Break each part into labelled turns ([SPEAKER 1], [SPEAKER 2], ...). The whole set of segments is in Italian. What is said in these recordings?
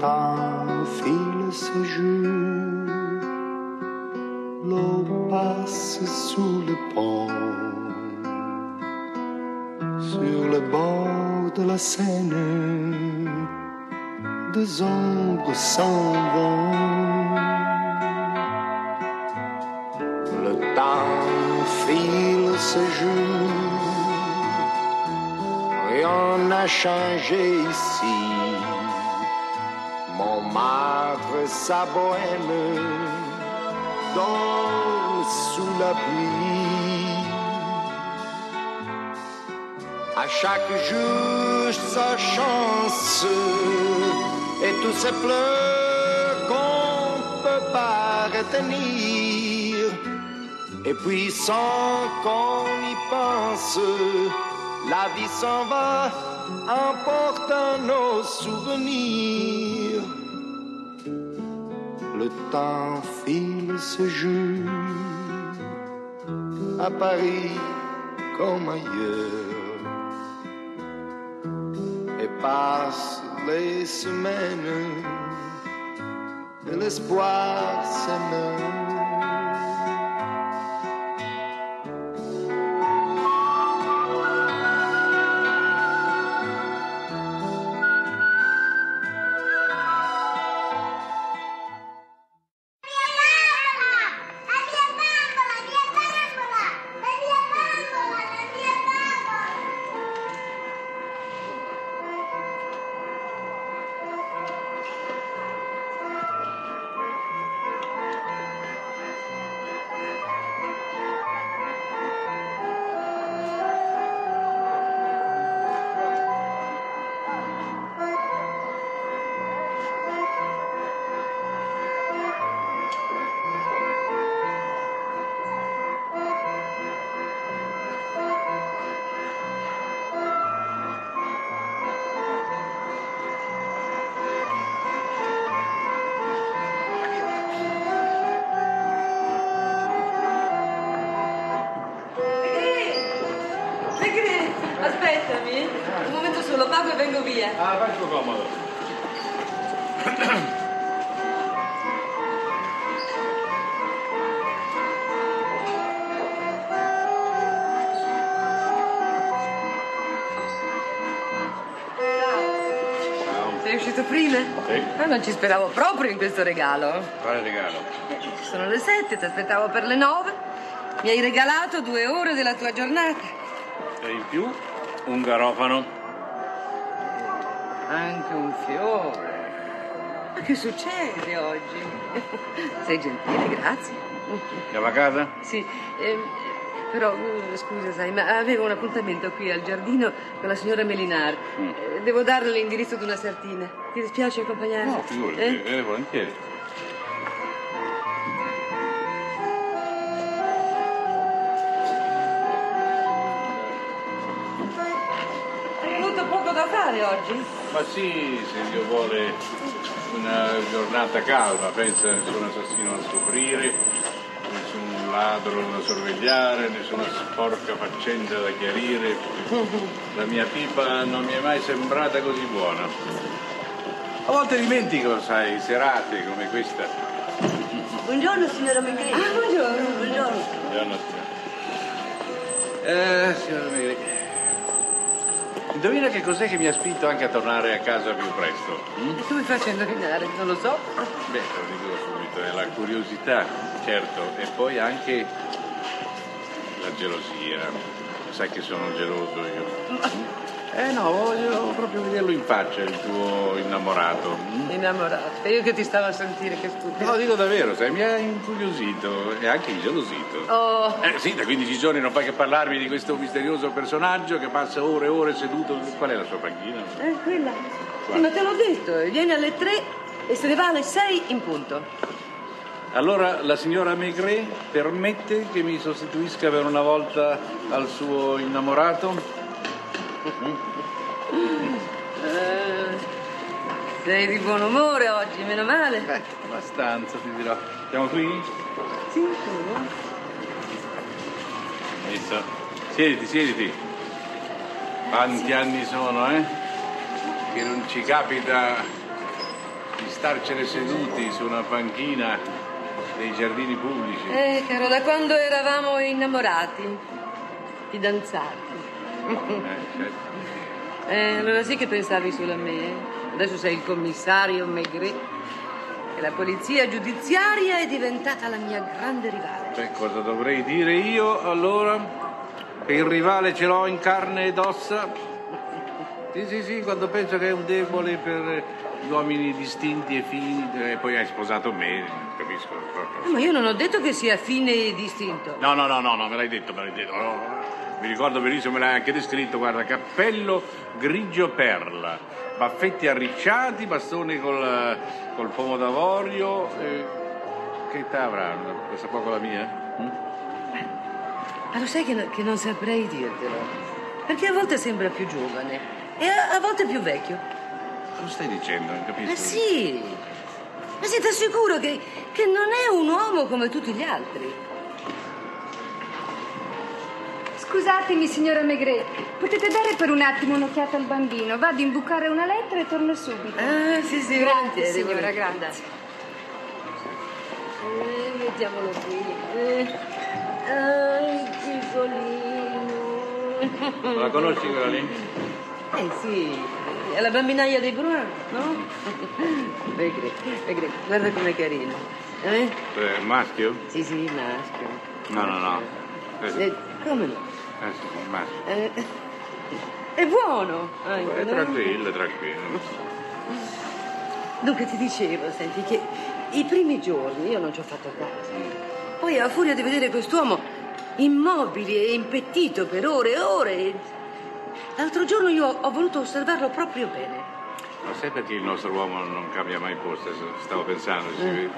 [SPEAKER 1] temps file ce jour, l'eau passe sous le pont, sur le bord de la Seine, deux ombres s'en vont. Le temps file ce jour, rien n'a changé ici. Montmartre, sa bohème, dans sous la pluie. À chaque jour sa chance et tous ces pleurs qu'on peut pas retenir. Et puis sans qu'on y pense, la vie s'en va emportant nos souvenirs. Temps file ce jour. À Paris comme ailleurs. Et passe les semaines. Et l'espoir s'émeut.
[SPEAKER 2] Non ci speravo proprio in questo regalo.
[SPEAKER 3] Quale regalo?
[SPEAKER 2] Eh, Sono le sette, ti aspettavo per le nove. Mi hai regalato due ore della tua giornata.
[SPEAKER 3] E in più un garofano.
[SPEAKER 2] Anche un fiore. Ma che succede oggi? Sei gentile, grazie.
[SPEAKER 3] Andiamo a casa?
[SPEAKER 2] Sì, ehm, però eh, scusa, sai, ma avevo un appuntamento qui al giardino con la signora Melinar.
[SPEAKER 3] Mm.
[SPEAKER 2] Eh, Devo darle l'indirizzo di una sartina. Ti dispiace accompagnarmi?
[SPEAKER 3] No, figurati,
[SPEAKER 2] Eh?
[SPEAKER 3] eh, volentieri.
[SPEAKER 2] Hai avuto poco da fare oggi?
[SPEAKER 3] Ma sì, se Dio vuole una giornata calma, pensa nessun assassino da scoprire, ladro da sorvegliare, nessuna sporca faccenda da chiarire. La mia pipa non mi è mai sembrata così buona. A volte dimentico, sai, serate come questa.
[SPEAKER 4] Buongiorno signora Megri.
[SPEAKER 2] Ah, buongiorno.
[SPEAKER 4] Buongiorno.
[SPEAKER 3] Buongiorno, signora. Eh, signora Megri. Indovina che cos'è che mi ha spinto anche a tornare a casa più presto? mm?
[SPEAKER 2] E tu mi faccio indovinare, non lo so.
[SPEAKER 3] Beh, lo dico subito, è la curiosità, certo, e poi anche la gelosia. Sai che sono geloso io. Eh no, voglio proprio vederlo in faccia, il tuo innamorato.
[SPEAKER 2] Innamorato. E io che ti stavo a sentire, che stupido.
[SPEAKER 3] No, dico davvero, sai, mi ha incuriosito e anche ingelosito.
[SPEAKER 2] Oh,
[SPEAKER 3] Eh sì, da 15 giorni non fai che parlarmi di questo misterioso personaggio che passa ore e ore seduto. Qual è la sua panchina?
[SPEAKER 2] eh, quella. Sì, ma te l'ho detto, viene alle tre e se ne va alle sei in punto.
[SPEAKER 3] Allora la signora Maigret permette che mi sostituisca per una volta al suo innamorato?
[SPEAKER 2] Eh, sei di buon umore oggi, meno male.
[SPEAKER 3] Beh, abbastanza ti dirò. Siamo qui?
[SPEAKER 2] Sì, tu.
[SPEAKER 3] Visto? Siediti, siediti. Quanti anni sono, eh? Che non ci capita di starcene seduti su una panchina dei giardini pubblici.
[SPEAKER 2] Eh, caro, da quando eravamo innamorati, fidanzati.
[SPEAKER 3] Eh, certo.
[SPEAKER 2] Eh, allora sì che pensavi solo a me. eh? Adesso sei il commissario Maigret e la polizia giudiziaria è diventata la mia grande rivale.
[SPEAKER 3] Beh, cosa dovrei dire io allora? Che il rivale ce l'ho in carne ed ossa? Sì, sì, sì, quando penso che è un debole per gli uomini distinti e fini, e poi hai sposato me, capisco.
[SPEAKER 2] Eh, Ma io non ho detto che sia fine e distinto.
[SPEAKER 3] No, no, no, no, no, me l'hai detto, me l'hai detto. no, no. Mi ricordo benissimo, me l'hai anche descritto, guarda, cappello grigio perla, baffetti arricciati, bastone col, col pomo d'avorio. eh, che età avrà? Questa poco la mia? Mm?
[SPEAKER 2] Ma lo sai che, che non saprei dirtelo? Perché a volte sembra più giovane e a, a volte più vecchio.
[SPEAKER 3] Cosa stai dicendo? Non capisco.
[SPEAKER 2] Ma sì! Ma siete sicuro che, che non è un uomo come tutti gli altri?
[SPEAKER 4] Scusatemi, signora Maigret, potete dare per un attimo un'occhiata al bambino? Vado a imbucare una lettera e torno subito.
[SPEAKER 2] Ah, sì, sì,
[SPEAKER 4] Grazie,
[SPEAKER 2] volentieri,
[SPEAKER 4] signora, grazie.
[SPEAKER 2] Eh, mettiamolo qui. Eh, ah, il.
[SPEAKER 3] La conosci quella lì?
[SPEAKER 2] Eh sì, è la bambinaia dei Bruin, no? Maigret, Maigret, guarda com'è carino. Eh?
[SPEAKER 3] Eh, maschio?
[SPEAKER 2] Sì, sì, maschio.
[SPEAKER 3] No, no, no. Eh, sì,
[SPEAKER 2] Eh, come no?
[SPEAKER 3] eh, sì, maschio.
[SPEAKER 2] Eh, è buono anche,
[SPEAKER 3] È
[SPEAKER 2] no?
[SPEAKER 3] tranquillo, tranquillo.
[SPEAKER 2] Dunque ti dicevo, senti, che i primi giorni io non ci ho fatto caso. Poi a furia di vedere quest'uomo immobile e impettito per ore e ore, l'altro giorno io ho voluto osservarlo proprio bene.
[SPEAKER 3] Ma sai perché il nostro uomo non cambia mai posto? Stavo pensando. si-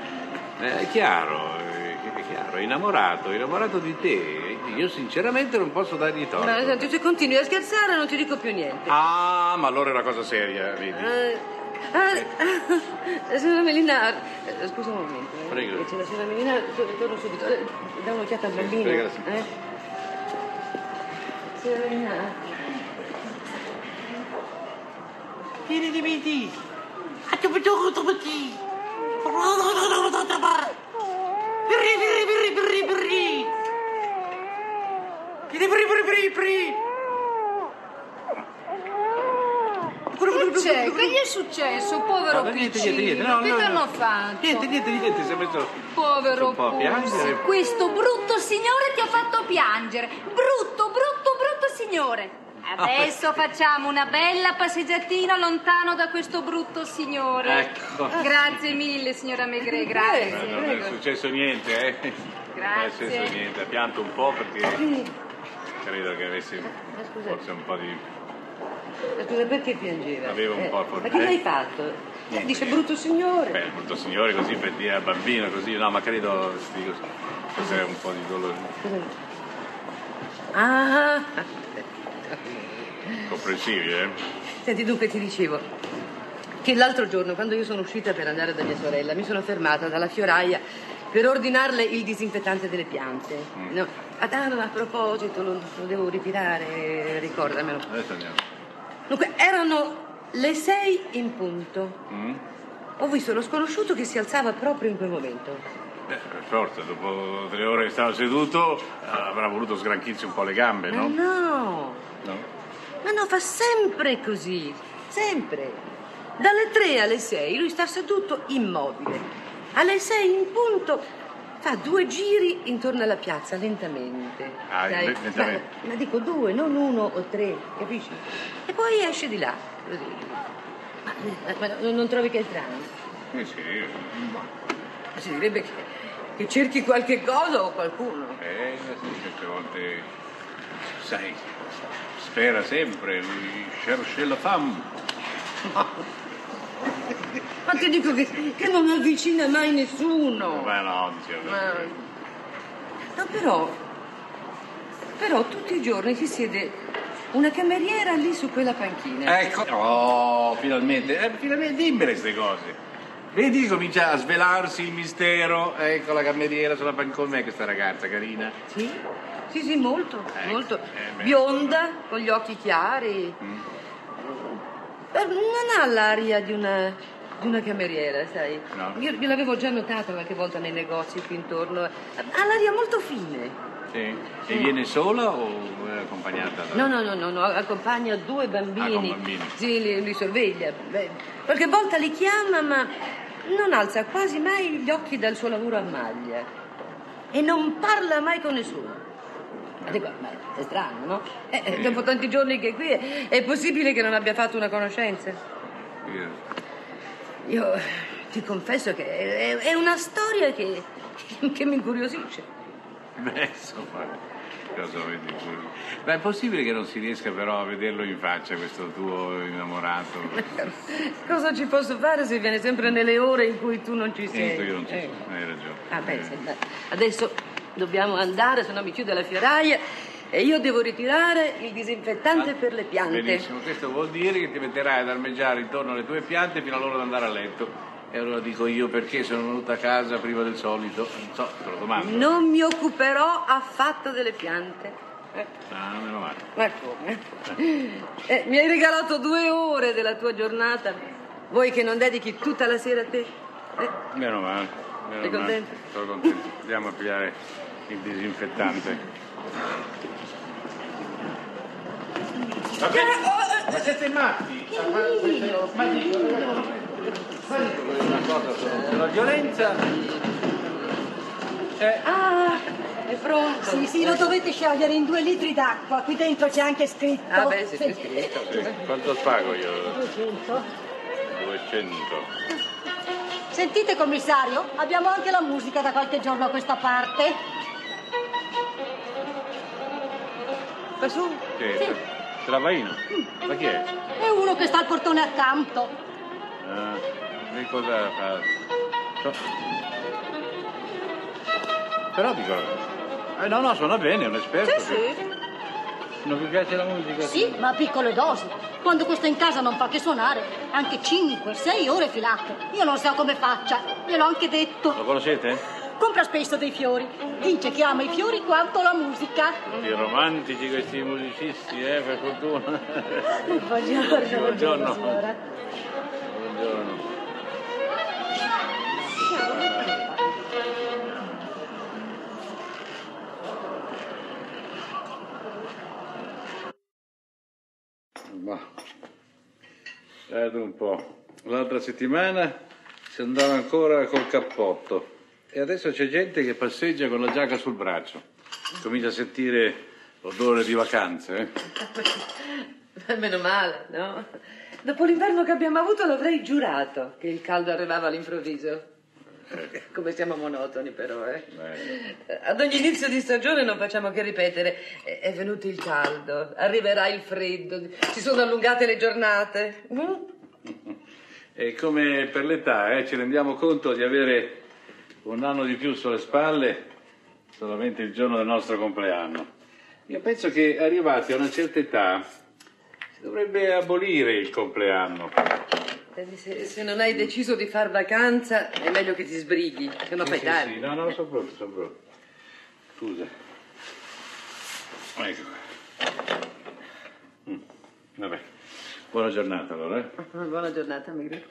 [SPEAKER 3] Eh, è chiaro, eh, è chiaro, è innamorato, è innamorato di te. Io sinceramente non posso dargli torto.
[SPEAKER 2] Ma senti, se continui a scherzare non ti dico più niente.
[SPEAKER 3] Ah, ma allora è una cosa seria, vedi?
[SPEAKER 2] Eh, ah, ah, signora Melinar, eh, scusa un momento. eh,
[SPEAKER 3] Prego.
[SPEAKER 2] C'è la signora Melinar, to- torno subito. Eh, dà un'occhiata al bambino.
[SPEAKER 3] prega, sì.
[SPEAKER 2] eh? Signora Melinar.
[SPEAKER 5] Vieni di vedi. Attubutubutubuti. Birri, birri, birri, birri, birri. Vieni, birri, birri, birri, birri.
[SPEAKER 4] Che c'è? Che gli è successo, povero
[SPEAKER 3] No, niente,
[SPEAKER 4] piccino?
[SPEAKER 3] niente, niente, no,
[SPEAKER 4] che
[SPEAKER 3] no,
[SPEAKER 4] ti
[SPEAKER 3] no.
[SPEAKER 4] hanno fatto?
[SPEAKER 3] Niente, niente, niente, si è messo
[SPEAKER 4] Povero
[SPEAKER 3] un po' a piangere.
[SPEAKER 6] Questo brutto signore ti ha fatto piangere. Brutto, brutto, brutto signore. Adesso facciamo una bella passeggiatina lontano da questo brutto signore.
[SPEAKER 3] Ecco.
[SPEAKER 4] Grazie mille, signora Maigret,
[SPEAKER 3] Eh,
[SPEAKER 4] grazie.
[SPEAKER 3] non è successo niente, eh?
[SPEAKER 4] Grazie.
[SPEAKER 3] Non è successo niente, pianto un po' perché credo che avesse
[SPEAKER 2] scusa.
[SPEAKER 3] forse un po' di...
[SPEAKER 2] Eh, Scusa, perché piangeva?
[SPEAKER 3] Aveva un po'
[SPEAKER 2] Ma che
[SPEAKER 3] eh?
[SPEAKER 2] l'hai fatto? Eh,
[SPEAKER 3] Niente.
[SPEAKER 2] Dice brutto signore.
[SPEAKER 3] Beh, brutto signore così per dire al bambino così, no, ma credo, dico, forse un po' di dolore
[SPEAKER 2] Ah,
[SPEAKER 3] comprensibile, eh?
[SPEAKER 2] senti, dunque ti dicevo che l'altro giorno, quando io sono uscita per andare da mia sorella, mi sono fermata dalla fioraia per ordinarle il disinfettante delle piante.
[SPEAKER 3] Mm.
[SPEAKER 2] No, ah, a proposito, lo, lo devo ritirare, ricordamelo.
[SPEAKER 3] Adesso andiamo.
[SPEAKER 2] Dunque, erano le sei in punto.
[SPEAKER 3] Mm?
[SPEAKER 2] Ho visto lo sconosciuto che si alzava proprio in quel momento.
[SPEAKER 3] Beh, per forza, dopo tre ore che stavo seduto eh, avrà voluto sgranchirsi un po' le gambe,
[SPEAKER 2] Ma
[SPEAKER 3] no?
[SPEAKER 2] no,
[SPEAKER 3] No?
[SPEAKER 2] ma no, fa sempre così, sempre. Dalle tre alle sei lui sta seduto immobile. Alle sei in punto fa due giri intorno alla piazza lentamente.
[SPEAKER 3] Ah, le- lentamente.
[SPEAKER 2] Ma, ma dico due, non uno o tre, capisci? E poi esce di là, così. Ma, ma non- trovi che è strano?
[SPEAKER 3] Eh sì,
[SPEAKER 2] Si direbbe che, che cerchi qualche cosa o qualcuno.
[SPEAKER 3] eh, sì, certe volte, sai, spera sempre, cherche la femme.
[SPEAKER 2] Ma ti dico che, che non avvicina mai nessuno.
[SPEAKER 3] Ma no, diceva.
[SPEAKER 2] Ma... No, però, però tutti i giorni si siede una cameriera lì su quella panchina.
[SPEAKER 3] Ecco. Oh, finalmente, eh, finalmente dimmele queste cose. Vedi, comincia a svelarsi il mistero. Ecco la cameriera sulla panchina. Com'è questa ragazza, carina?
[SPEAKER 2] Sì, sì, sì, molto,
[SPEAKER 3] Ecco,
[SPEAKER 2] molto.
[SPEAKER 3] eh, beh,
[SPEAKER 2] Bionda, con gli occhi chiari.
[SPEAKER 3] Mm.
[SPEAKER 2] Eh, Non ha l'aria di una, una cameriera, sai.
[SPEAKER 3] No.
[SPEAKER 2] Io, io l'avevo già notata qualche volta nei negozi qui intorno. Ha l'aria molto fine.
[SPEAKER 3] Sì. E viene sola o è accompagnata? da-
[SPEAKER 2] No, no, no, no, no, accompagna due bambini.
[SPEAKER 3] Ah, bambini.
[SPEAKER 2] Sì, li, li sorveglia. Beh, qualche volta li chiama, ma non alza quasi mai gli occhi dal suo lavoro a maglia. E non parla mai con nessuno. Ma dico, ma è strano, no? Eh, eh,
[SPEAKER 3] Sì.
[SPEAKER 2] dopo tanti giorni che è qui, è, è possibile che non abbia fatto una conoscenza?
[SPEAKER 3] Io-
[SPEAKER 2] Io ti confesso che è, è una storia che, che mi incuriosisce.
[SPEAKER 3] Beh, insomma, cosa vuoi dire? Beh, è possibile che non si riesca però a vederlo in faccia, questo tuo innamorato?
[SPEAKER 2] Cosa ci posso fare se viene sempre nelle ore in cui tu non ci sei?
[SPEAKER 3] Io non ci
[SPEAKER 2] Eh.
[SPEAKER 3] sono, hai ragione.
[SPEAKER 2] Ah, beh,
[SPEAKER 3] Eh.
[SPEAKER 2] adesso dobbiamo andare, se no mi chiude la fioraia e io devo ritirare il disinfettante per le piante.
[SPEAKER 3] Benissimo, questo vuol dire che ti metterai ad armeggiare intorno alle tue piante fino all'ora di andare a letto. E allora dico io perché sono venuta a casa prima del solito? Non so, te lo domando.
[SPEAKER 2] Non mi occuperò affatto delle piante. Eh,
[SPEAKER 3] Ah, meno male.
[SPEAKER 2] ma come? Eh, mi hai regalato due ore della tua giornata. Vuoi che non dedichi tutta la sera a te? Eh,
[SPEAKER 3] Meno male. Meno
[SPEAKER 2] Sei
[SPEAKER 3] male.
[SPEAKER 2] contento?
[SPEAKER 3] Sono contento. Andiamo a pigliare il disinfettante. Va bene? Ma siete matti? Ma dico, una cosa sulla violenza. Eh,
[SPEAKER 2] Ah, è pronto.
[SPEAKER 7] Sì, sì, lo dovete sciogliere in due litri d'acqua. Qui dentro c'è anche scritto.
[SPEAKER 2] Ah, beh, sì, sì, sì.
[SPEAKER 3] sì. Quanto pago io?
[SPEAKER 7] 200.
[SPEAKER 3] 200.
[SPEAKER 7] Sentite, commissario, abbiamo anche la musica da qualche giorno a questa parte.
[SPEAKER 2] Va su.
[SPEAKER 3] Che è? Travaino? Ma chi è?
[SPEAKER 7] È uno che sta al portone accanto.
[SPEAKER 3] Ah, che cosa fa? Però dico... Eh, no, no, suona bene, è un esperto.
[SPEAKER 2] Sì, sì.
[SPEAKER 3] Non vi piace la musica?
[SPEAKER 7] Sì, ma a piccole dosi. Quando questo in casa non fa che suonare, anche 5, 6 ore filate. Io non so come faccia, gliel'ho anche detto.
[SPEAKER 3] Lo conoscete?
[SPEAKER 7] Compra spesso dei fiori. Dice che ama i fiori quanto la musica.
[SPEAKER 3] Che romantici questi musicisti, eh, per fortuna.
[SPEAKER 7] Buongiorno,
[SPEAKER 3] Buongiorno. Buongiorno. Ma, guarda un po'. L'altra settimana si andava ancora col cappotto e adesso c'è gente che passeggia con la giacca sul braccio. Comincia a sentire l'odore di vacanze, eh?
[SPEAKER 2] Meno male, no? Dopo l'inverno che abbiamo avuto l'avrei giurato che il caldo arrivava all'improvviso. Come siamo monotoni però, eh?
[SPEAKER 3] Beh,
[SPEAKER 2] Ad ogni inizio di stagione non facciamo che ripetere è è venuto il caldo, arriverà il freddo, si sono allungate le giornate. Mm?
[SPEAKER 3] E come per l'età, eh, ci rendiamo conto di avere un anno di più sulle spalle solamente il giorno del nostro compleanno. Io penso che arrivati a una certa età si dovrebbe abolire il compleanno.
[SPEAKER 2] Se, se non hai deciso di far vacanza è meglio che ti sbrighi, che non
[SPEAKER 3] Sì,
[SPEAKER 2] fai
[SPEAKER 3] sì,
[SPEAKER 2] tardi.
[SPEAKER 3] sì. No, no, sono pronto, sono pronto. Scusa. Ecco qua. Mm, Vabbè. Buona giornata allora, eh?
[SPEAKER 2] Buona giornata, Migri.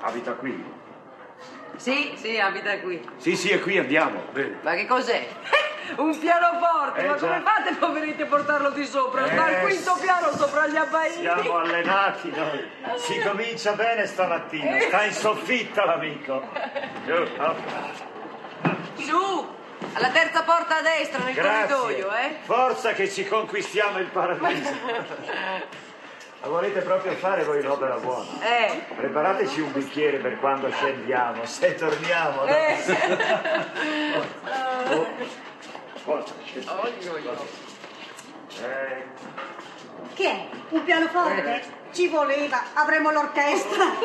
[SPEAKER 8] Abita qui?
[SPEAKER 2] Sì, sì, abita qui.
[SPEAKER 8] Sì, sì, è qui, andiamo. Bene.
[SPEAKER 2] Ma che cos'è? Un pianoforte,
[SPEAKER 8] Eh,
[SPEAKER 2] ma
[SPEAKER 8] già.
[SPEAKER 2] come fate, poveretti, a portarlo di sopra? Sta al
[SPEAKER 8] Eh,
[SPEAKER 2] quinto piano sopra gli abbaini.
[SPEAKER 8] Siamo allenati noi. Si comincia bene stamattina. Sta in soffitta l'amico. Giù.
[SPEAKER 2] Su, alla terza porta a destra nel corridoio,
[SPEAKER 8] Grazie.
[SPEAKER 2] eh?
[SPEAKER 8] Forza che ci conquistiamo il paradiso. La volete proprio fare voi l'opera buona?
[SPEAKER 2] Eh,
[SPEAKER 8] Preparateci un bicchiere per quando scendiamo, se torniamo. no?
[SPEAKER 2] eh.
[SPEAKER 8] Oh.
[SPEAKER 2] Oglio.
[SPEAKER 8] Eh,
[SPEAKER 7] Che è? Un pianoforte? Ci voleva, avremo l'orchestra.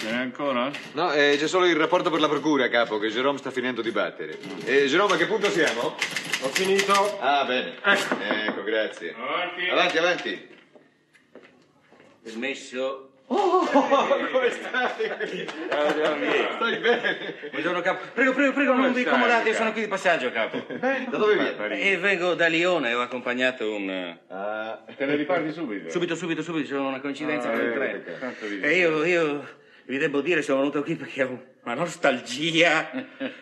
[SPEAKER 3] E ancora?
[SPEAKER 9] No, eh, c'è solo il rapporto per la procura, capo, che Jerome sta finendo di battere. Eh, Jerome, a che punto siamo?
[SPEAKER 10] Ho finito.
[SPEAKER 9] Ah, bene. Ecco, grazie.
[SPEAKER 3] Avanti.
[SPEAKER 9] Avanti, avanti.
[SPEAKER 11] Permesso?
[SPEAKER 9] Oh, come stai? Stai bene?
[SPEAKER 11] Buongiorno capo. Prego, prego, prego,
[SPEAKER 3] Come
[SPEAKER 11] non vi incomodate, io sono qui di passaggio, capo.
[SPEAKER 9] Da dove vieni?
[SPEAKER 11] E vengo da Lione, ho accompagnato un...
[SPEAKER 9] Ah,
[SPEAKER 3] Te ne riparti subito?
[SPEAKER 11] Subito, subito, subito, c'è una coincidenza
[SPEAKER 3] Ah,
[SPEAKER 11] con il
[SPEAKER 3] eh,
[SPEAKER 11] treno. E io, io vi devo dire, sono venuto qui perché ho una nostalgia.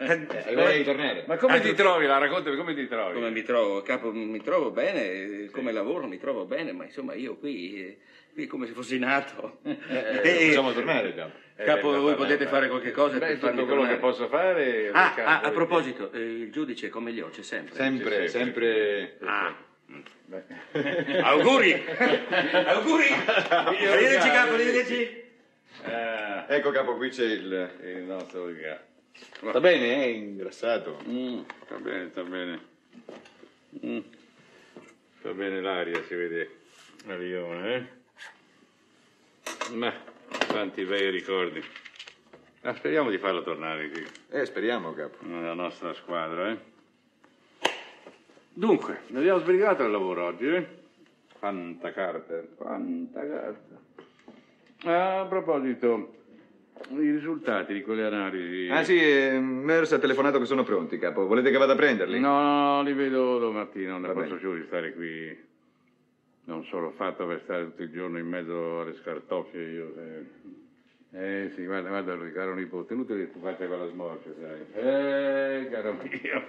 [SPEAKER 9] hai voglia di tornare?
[SPEAKER 3] Ma come
[SPEAKER 11] Anche-
[SPEAKER 3] ti trovi? La raccontami come ti trovi?
[SPEAKER 11] Come mi trovo, capo, mi trovo bene, eh, come lavoro mi trovo bene, ma insomma io qui, eh, qui è come se fossi nato.
[SPEAKER 9] Eh,
[SPEAKER 11] E-
[SPEAKER 9] possiamo tornare, capo.
[SPEAKER 3] Eh,
[SPEAKER 11] Capo,
[SPEAKER 3] beh,
[SPEAKER 11] voi potete fare qualche cosa
[SPEAKER 3] Beh,
[SPEAKER 11] per farmi
[SPEAKER 3] quello
[SPEAKER 11] tornare.
[SPEAKER 3] che posso fare.
[SPEAKER 11] Ah, ah, a proposito, eh, il giudice come gli ho, c'è sempre.
[SPEAKER 9] Sempre, sempre...
[SPEAKER 11] Ah. Auguri! Auguri! Arrivederci capo, arrivederci!
[SPEAKER 3] Eh,
[SPEAKER 9] Ecco, capo, qui c'è il...
[SPEAKER 3] il nostro Riccardo.
[SPEAKER 9] Sta bene, eh? Ingrassato.
[SPEAKER 3] Mm, sta bene, sta bene. Mm. Sta bene l'aria, si vede a Lione, eh? Ma tanti bei ricordi. Ma speriamo di farlo tornare qui,
[SPEAKER 9] Eh, speriamo, capo.
[SPEAKER 3] nella nostra squadra, eh? Dunque, ne abbiamo sbrigato il lavoro oggi, eh? Quanta carta, quanta carta. A proposito, i risultati di quelle analisi...
[SPEAKER 9] Ah, sì, eh, Mers ha telefonato che sono pronti, capo. Volete che vada a prenderli?
[SPEAKER 3] No, no, li vedo domattina, non ne
[SPEAKER 9] Va
[SPEAKER 3] posso più di stare qui. Non sono fatto per stare tutto il giorno in mezzo alle scartoffie io. Eh, Eh, sì, guarda, guarda caro nipote, inutile che tu faccia quella smorfia, sai. Eh, caro mio.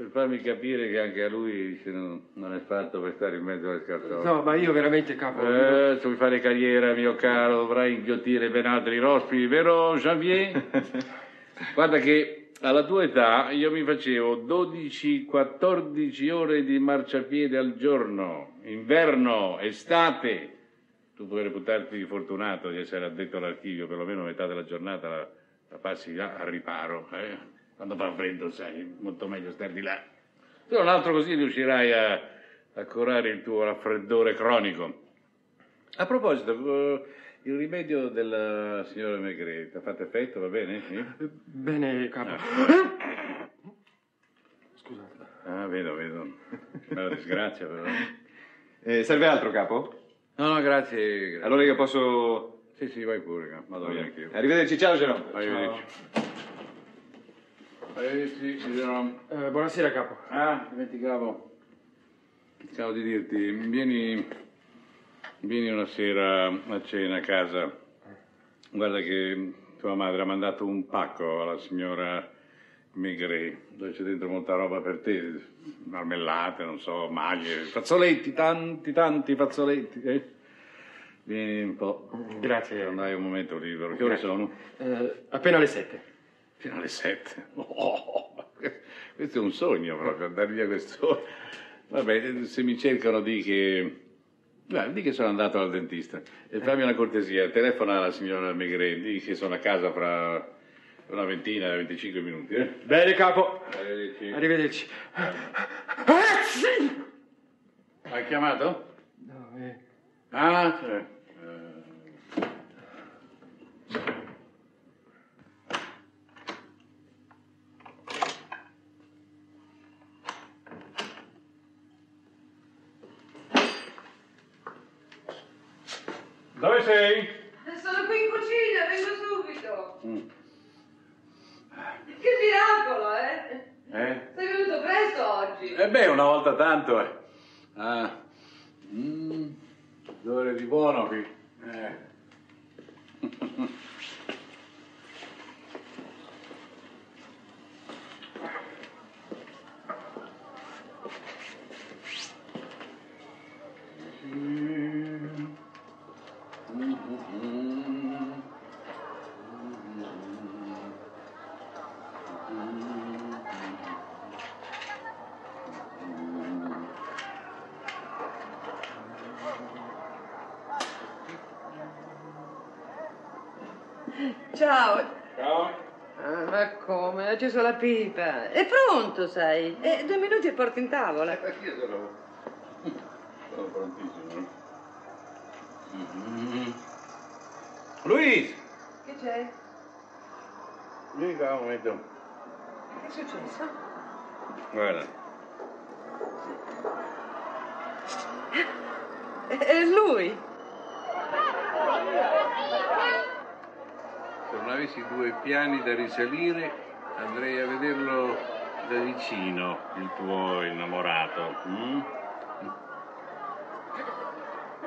[SPEAKER 3] Per farmi capire che anche a lui dice, non, non è fatto per stare in mezzo alle scartoffie.
[SPEAKER 10] No, ma io veramente, capo.
[SPEAKER 3] Eh, se vuoi fare carriera, mio caro, dovrai inghiottire ben altri rospi, vero Janvier? Guarda che alla tua età io mi facevo 12-14 ore di marciapiede al giorno, inverno, estate. Tu puoi reputarti fortunato di essere addetto all'archivio, perlomeno metà della giornata la, la passi là a riparo. eh? Quando fa freddo, sai, molto meglio star di là. Se non altro così riuscirai a, a curare il tuo raffreddore cronico. A proposito, eh, il rimedio della signora Megre ti ha fatto effetto, va bene? Sì?
[SPEAKER 10] Bene, capo.
[SPEAKER 3] Scusate. Ah, vedo, vedo. Bella disgrazia, però.
[SPEAKER 9] Eh, serve altro, capo?
[SPEAKER 3] No, no, grazie. grazie.
[SPEAKER 9] Allora io posso...
[SPEAKER 3] Sì, sì, vai pure, capo. vado via anch'io.
[SPEAKER 9] Arrivederci, ciao Jerome.
[SPEAKER 3] Arrivederci.
[SPEAKER 10] Eh, buonasera, capo.
[SPEAKER 3] Ah, dimenticavo. Pensavo di dirti, vieni, vieni una sera a cena a casa. Guarda che tua madre ha mandato un pacco alla signora Migre, dove c'è dentro molta roba per te, marmellate, non so, maglie, fazzoletti, tanti, tanti fazzoletti. Eh? Vieni un po'.
[SPEAKER 10] Grazie.
[SPEAKER 3] Andai un momento libero. Che ore sono?
[SPEAKER 10] Eh, appena le sette.
[SPEAKER 3] Fino alle sette. Oh, questo è un sogno proprio, andare via quest'ora. Vabbè, se mi cercano di che... Beh, di che sono andato al dentista. E fammi una cortesia, telefona alla signora Megre, di che sono a casa fra una ventina, 25 minuti. Eh?
[SPEAKER 10] Bene, capo.
[SPEAKER 3] Arrivederci.
[SPEAKER 10] Arrivederci.
[SPEAKER 3] Hai chiamato?
[SPEAKER 10] No, eh.
[SPEAKER 3] Ah, sì. Eh, Dove sei?
[SPEAKER 2] Sono qui in cucina, vengo subito.
[SPEAKER 3] Mm.
[SPEAKER 2] Che miracolo, eh?
[SPEAKER 3] Eh?
[SPEAKER 2] Sei venuto presto oggi.
[SPEAKER 3] Eh beh, una volta tanto, eh. Ah. Mm. Dove di buono qui? Eh.
[SPEAKER 2] Ciao.
[SPEAKER 3] Ciao.
[SPEAKER 2] Ah, ma come? Ha acceso la pipa. È pronto, sai. Eh, due minuti e porto in tavola.
[SPEAKER 3] Io sono, sono prontissimo. Mm. Luis!
[SPEAKER 2] c'è?
[SPEAKER 3] Dica un momento.
[SPEAKER 2] Che è successo?
[SPEAKER 3] Guarda.
[SPEAKER 2] È, è lui.
[SPEAKER 3] Se non avessi due piani da risalire, andrei a vederlo da vicino, il tuo innamorato. mm?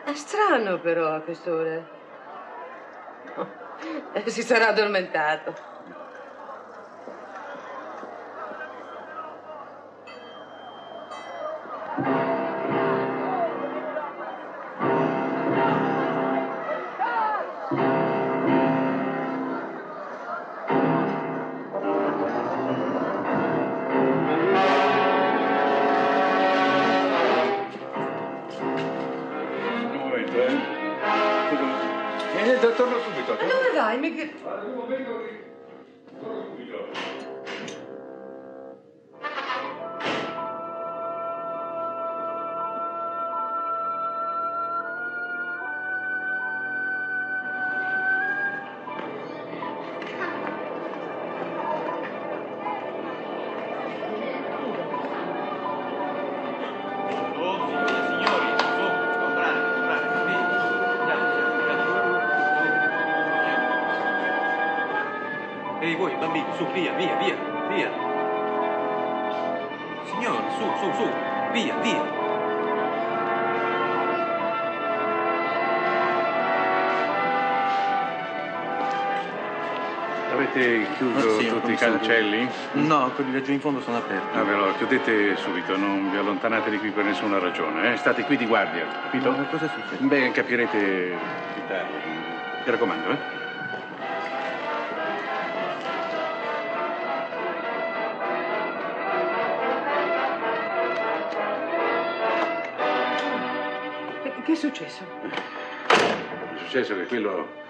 [SPEAKER 2] È strano però a quest'ora. Si sarà addormentato.
[SPEAKER 3] Cancelli?
[SPEAKER 12] No, quelli laggiù in fondo sono aperti.
[SPEAKER 3] Vabbè, allora chiudete subito, non vi allontanate di qui per nessuna ragione, eh? State qui di guardia, capito?
[SPEAKER 12] Ma cosa succede?
[SPEAKER 3] Beh, capirete più tardi. Mi raccomando, eh?
[SPEAKER 2] Che, che è successo?
[SPEAKER 3] È successo che quello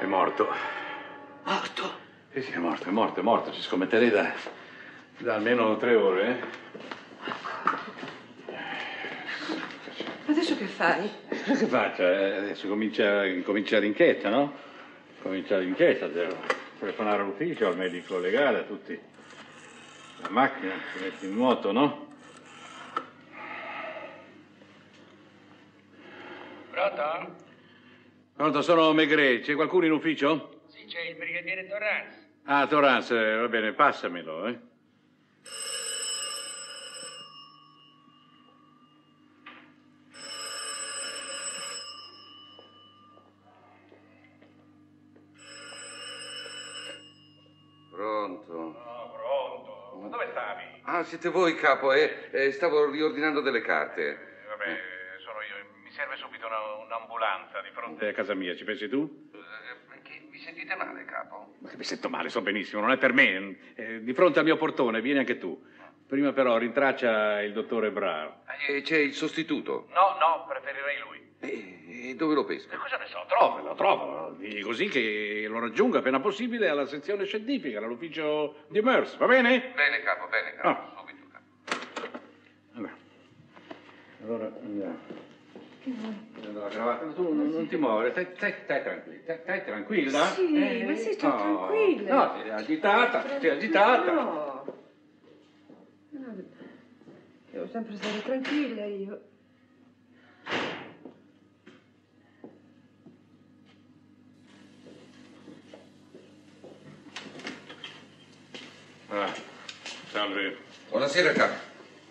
[SPEAKER 3] è morto. Sì, sì, è morto, è morto, è morto. Ci scommetterei da, da almeno tre ore, eh?
[SPEAKER 2] Adesso che fai?
[SPEAKER 3] Che faccia? Eh, Adesso comincia, comincia l'inchiesta, no? Comincia l'inchiesta, devo telefonare all'ufficio, al medico legale, a tutti. La macchina si mette in moto, no?
[SPEAKER 13] Pronto?
[SPEAKER 3] Pronto, sono Megre, c'è qualcuno in ufficio?
[SPEAKER 13] Sì, c'è il brigadiere Torrance.
[SPEAKER 3] Ah, Torrance, eh, va bene, passamelo, eh.
[SPEAKER 14] Pronto.
[SPEAKER 13] No, pronto. Ma dove stavi?
[SPEAKER 14] Ah, siete voi, capo, eh? Eh, stavo riordinando delle carte.
[SPEAKER 3] Vabbè, sono io. Mi serve subito una- un'ambulanza di fronte a casa mia, ci pensi tu?
[SPEAKER 14] Perché vi sentite male, capo?
[SPEAKER 3] Ma che mi sento male, so benissimo, non è per me. Eh, di fronte al mio portone, vieni anche tu. Prima però rintraccia il dottore Brar.
[SPEAKER 14] E c'è il sostituto.
[SPEAKER 13] No, no, preferirei lui.
[SPEAKER 14] E dove lo pesca?
[SPEAKER 13] Cosa ne so?
[SPEAKER 3] Trovalo, trovalo. Digli così che lo raggiunga appena possibile alla sezione scientifica, all'ufficio di Mers, va bene?
[SPEAKER 14] Bene, capo, bene, capo.
[SPEAKER 3] Ah.
[SPEAKER 14] Subito, capo.
[SPEAKER 3] Allora, allora andiamo. La cravatta. Tu non, non ti muovere, stai, stai, stai tranquilla. Stai, stai tranquilla?
[SPEAKER 2] Sì, ma sì, sto
[SPEAKER 3] no.
[SPEAKER 2] tranquilla.
[SPEAKER 3] No, sei agitata, sei agitata.
[SPEAKER 2] No. No, Devo sempre stare tranquilla io.
[SPEAKER 3] Ah, salve.
[SPEAKER 14] Buonasera, capo.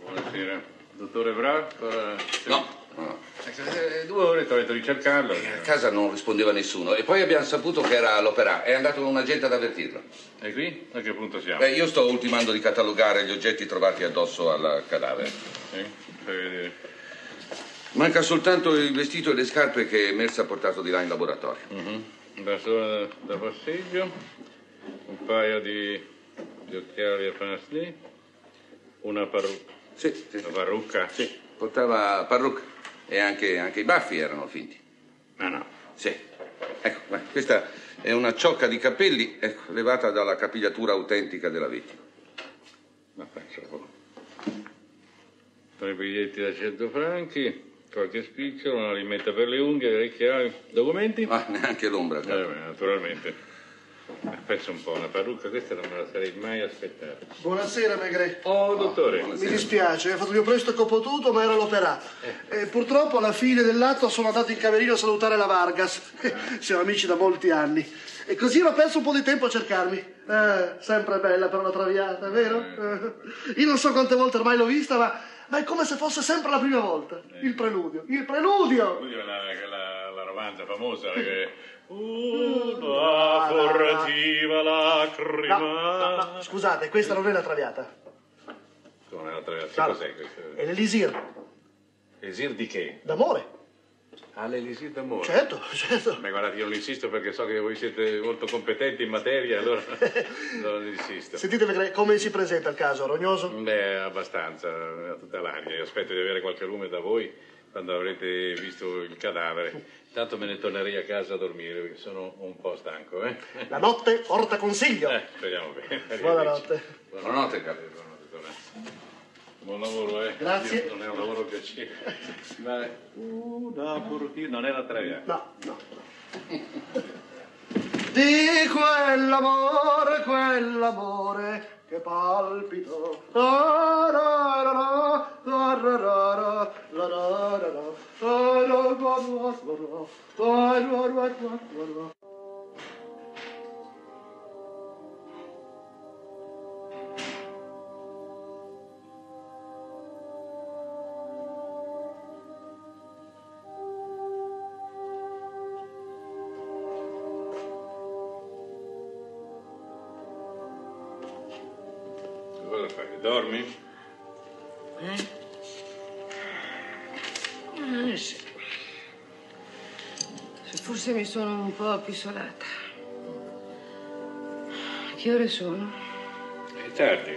[SPEAKER 3] Buonasera. Dottore Bra? Ancora...
[SPEAKER 14] No, no.
[SPEAKER 3] Eh, Due ore ho detto di cercarlo.
[SPEAKER 14] A casa non rispondeva nessuno. E poi abbiamo saputo che era all'opera. È andato un agente ad avvertirlo.
[SPEAKER 3] E qui? A che punto siamo?
[SPEAKER 14] Beh, io sto ultimando di catalogare gli oggetti trovati addosso al cadavere.
[SPEAKER 3] Sì, fai vedere.
[SPEAKER 14] Manca soltanto il vestito e le scarpe che Mersa ha portato di là in laboratorio.
[SPEAKER 3] Mhm. Da sola da passeggio, un paio di, di occhiali a passi, una parrucca.
[SPEAKER 14] Sì, sì.
[SPEAKER 3] Una parrucca?
[SPEAKER 14] Sì, portava parrucca e anche, anche i baffi erano finti.
[SPEAKER 3] Ah no.
[SPEAKER 14] Sì. Ecco, questa è una ciocca di capelli ecco, levata dalla capigliatura autentica della vittima.
[SPEAKER 3] Ma penso un. Tre biglietti da 100 franchi, qualche spicciolo, una limetta per le unghie, delle chiavi. Documenti?
[SPEAKER 14] Ma neanche l'ombra.
[SPEAKER 3] Eh, beh, naturalmente. Pensa un po', una parrucca, questa non me la sarei mai aspettata.
[SPEAKER 15] Buonasera, Megre.
[SPEAKER 3] Oh, dottore.
[SPEAKER 15] Mi dispiace, ho fatto il mio presto che ho potuto, ma ero all'operato. E purtroppo alla fine dell'atto sono andato in camerino a salutare la Vargas. Siamo amici da molti anni. E così ho perso un po' di tempo a cercarmi. Eh, sempre bella per una traviata, è vero? Eh. Io non so quante volte ormai l'ho vista, ma, ma è come se fosse sempre la prima volta. Il preludio. Il preludio!
[SPEAKER 3] Quella, quella, la romanza famosa che... Una furtiva lacrima...
[SPEAKER 15] No, no, no, scusate, questa non è la traviata.
[SPEAKER 3] Come l'altra Che
[SPEAKER 15] No.
[SPEAKER 3] cos'è questo?
[SPEAKER 15] È l'elisir.
[SPEAKER 3] Elisir di che?
[SPEAKER 15] D'amore.
[SPEAKER 3] Ah, l'elisir d'amore.
[SPEAKER 15] Certo, certo.
[SPEAKER 3] Ma guardate, io non insisto perché so che voi siete molto competenti in materia, allora non insisto.
[SPEAKER 15] Sentite, come si presenta il caso? Rognoso?
[SPEAKER 3] Beh, abbastanza, a tutta l'aria. Io aspetto di avere qualche lume da voi quando avrete visto il cadavere. Tanto me ne tornerei a casa a dormire perché sono un po' stanco, eh?
[SPEAKER 15] La notte porta consiglio.
[SPEAKER 3] Eh, speriamo bene.
[SPEAKER 15] Buonanotte.
[SPEAKER 3] Buonanotte, Torrente. Buon lavoro, eh.
[SPEAKER 15] Grazie.
[SPEAKER 3] Io Non è un lavoro piacevole. Ma una furtiva, non è la traviata.
[SPEAKER 15] No, no. Di quell'amore, quell'amore che palpita.
[SPEAKER 2] Sono un po' appisolata. Che ore sono?
[SPEAKER 3] È tardi.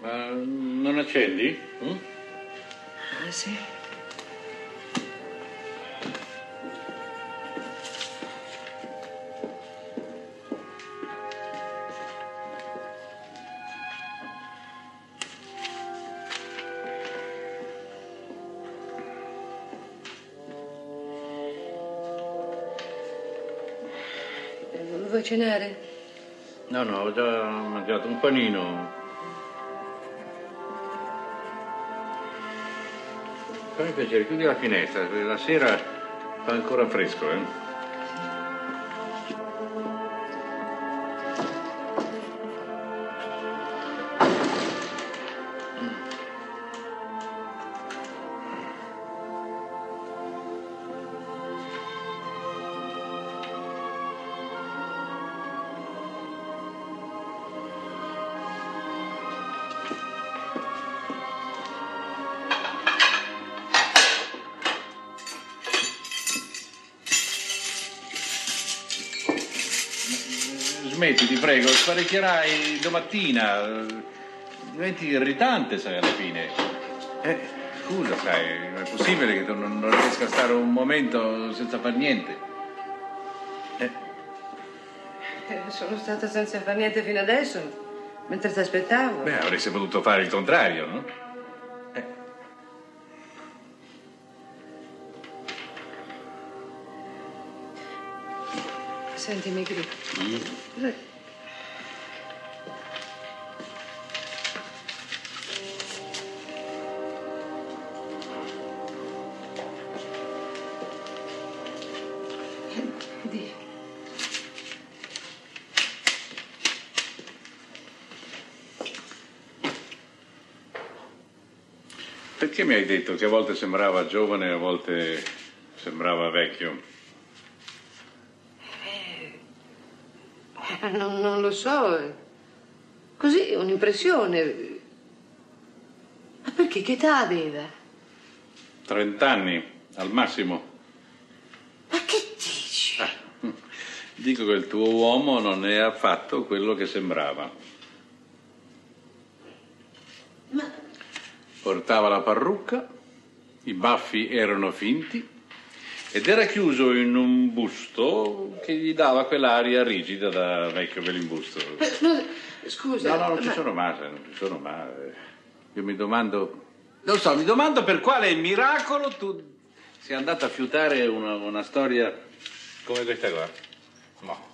[SPEAKER 3] Ma non accendi? Mm?
[SPEAKER 2] Ah, sì. Cenare?
[SPEAKER 3] No, no, ho già mangiato un panino. Fammi piacere, chiudi la finestra, la sera fa ancora fresco, eh? Sparecchierai domattina. Diventi irritante, sai, alla fine. Eh, scusa, sai, non è possibile che tu non, non riesca a stare un momento senza far niente.
[SPEAKER 2] Eh, sono stata senza fare niente fino adesso, mentre ti aspettavo.
[SPEAKER 3] Beh, avresti potuto fare il contrario, no?
[SPEAKER 2] Senti, Migri. Di.
[SPEAKER 3] Perché mi hai detto che a volte sembrava giovane e a volte sembrava vecchio?
[SPEAKER 2] Eh, Non, non lo so. eh. Così, un'impressione. Ma perché? Che età aveva?
[SPEAKER 3] Trent'anni, al massimo.
[SPEAKER 2] Ma che dici?
[SPEAKER 3] Dico che il tuo uomo non è affatto quello che sembrava. Portava la parrucca, i baffi erano finti ed era chiuso in un busto che gli dava quell'aria rigida da vecchio belimbusto.
[SPEAKER 2] no, scusa.
[SPEAKER 3] No, no, non ci
[SPEAKER 2] ma-
[SPEAKER 3] sono sai, non ci sono mai. Io mi domando, non so, mi domando per quale miracolo tu sia andato a fiutare una, una storia come questa qua. No.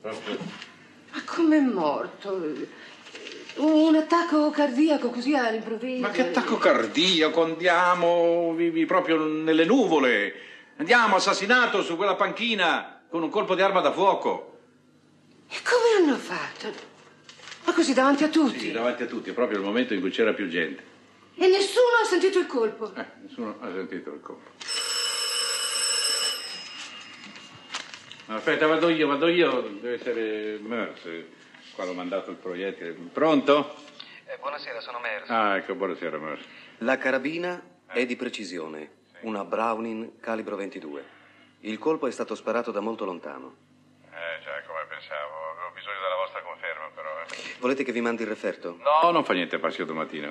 [SPEAKER 3] Proprio...
[SPEAKER 2] Ma com'è morto? Un attacco cardiaco così all'improvviso?
[SPEAKER 3] Ma che attacco cardiaco, andiamo vivi proprio nelle nuvole. Andiamo assassinato su quella panchina con un colpo di arma da fuoco.
[SPEAKER 2] E come hanno fatto? Ma così davanti a tutti?
[SPEAKER 3] Sì, davanti a tutti, è proprio il momento in cui c'era più gente.
[SPEAKER 2] E nessuno ha sentito il colpo?
[SPEAKER 3] Eh, nessuno ha sentito il colpo. Aspetta, vado io, vado io. Deve essere Mers. Qua l'ho mandato il proiettile. Pronto?
[SPEAKER 16] Eh, buonasera, sono Mers.
[SPEAKER 3] Ah, ecco, buonasera Mers.
[SPEAKER 16] La carabina è di precisione, una Browning calibro 22. Il colpo è stato sparato da molto lontano.
[SPEAKER 3] Eh, già, come pensavo. Avevo bisogno della vostra conferma, però. Eh.
[SPEAKER 16] Volete che vi mandi il referto?
[SPEAKER 3] No, non fa niente, passi io domattina.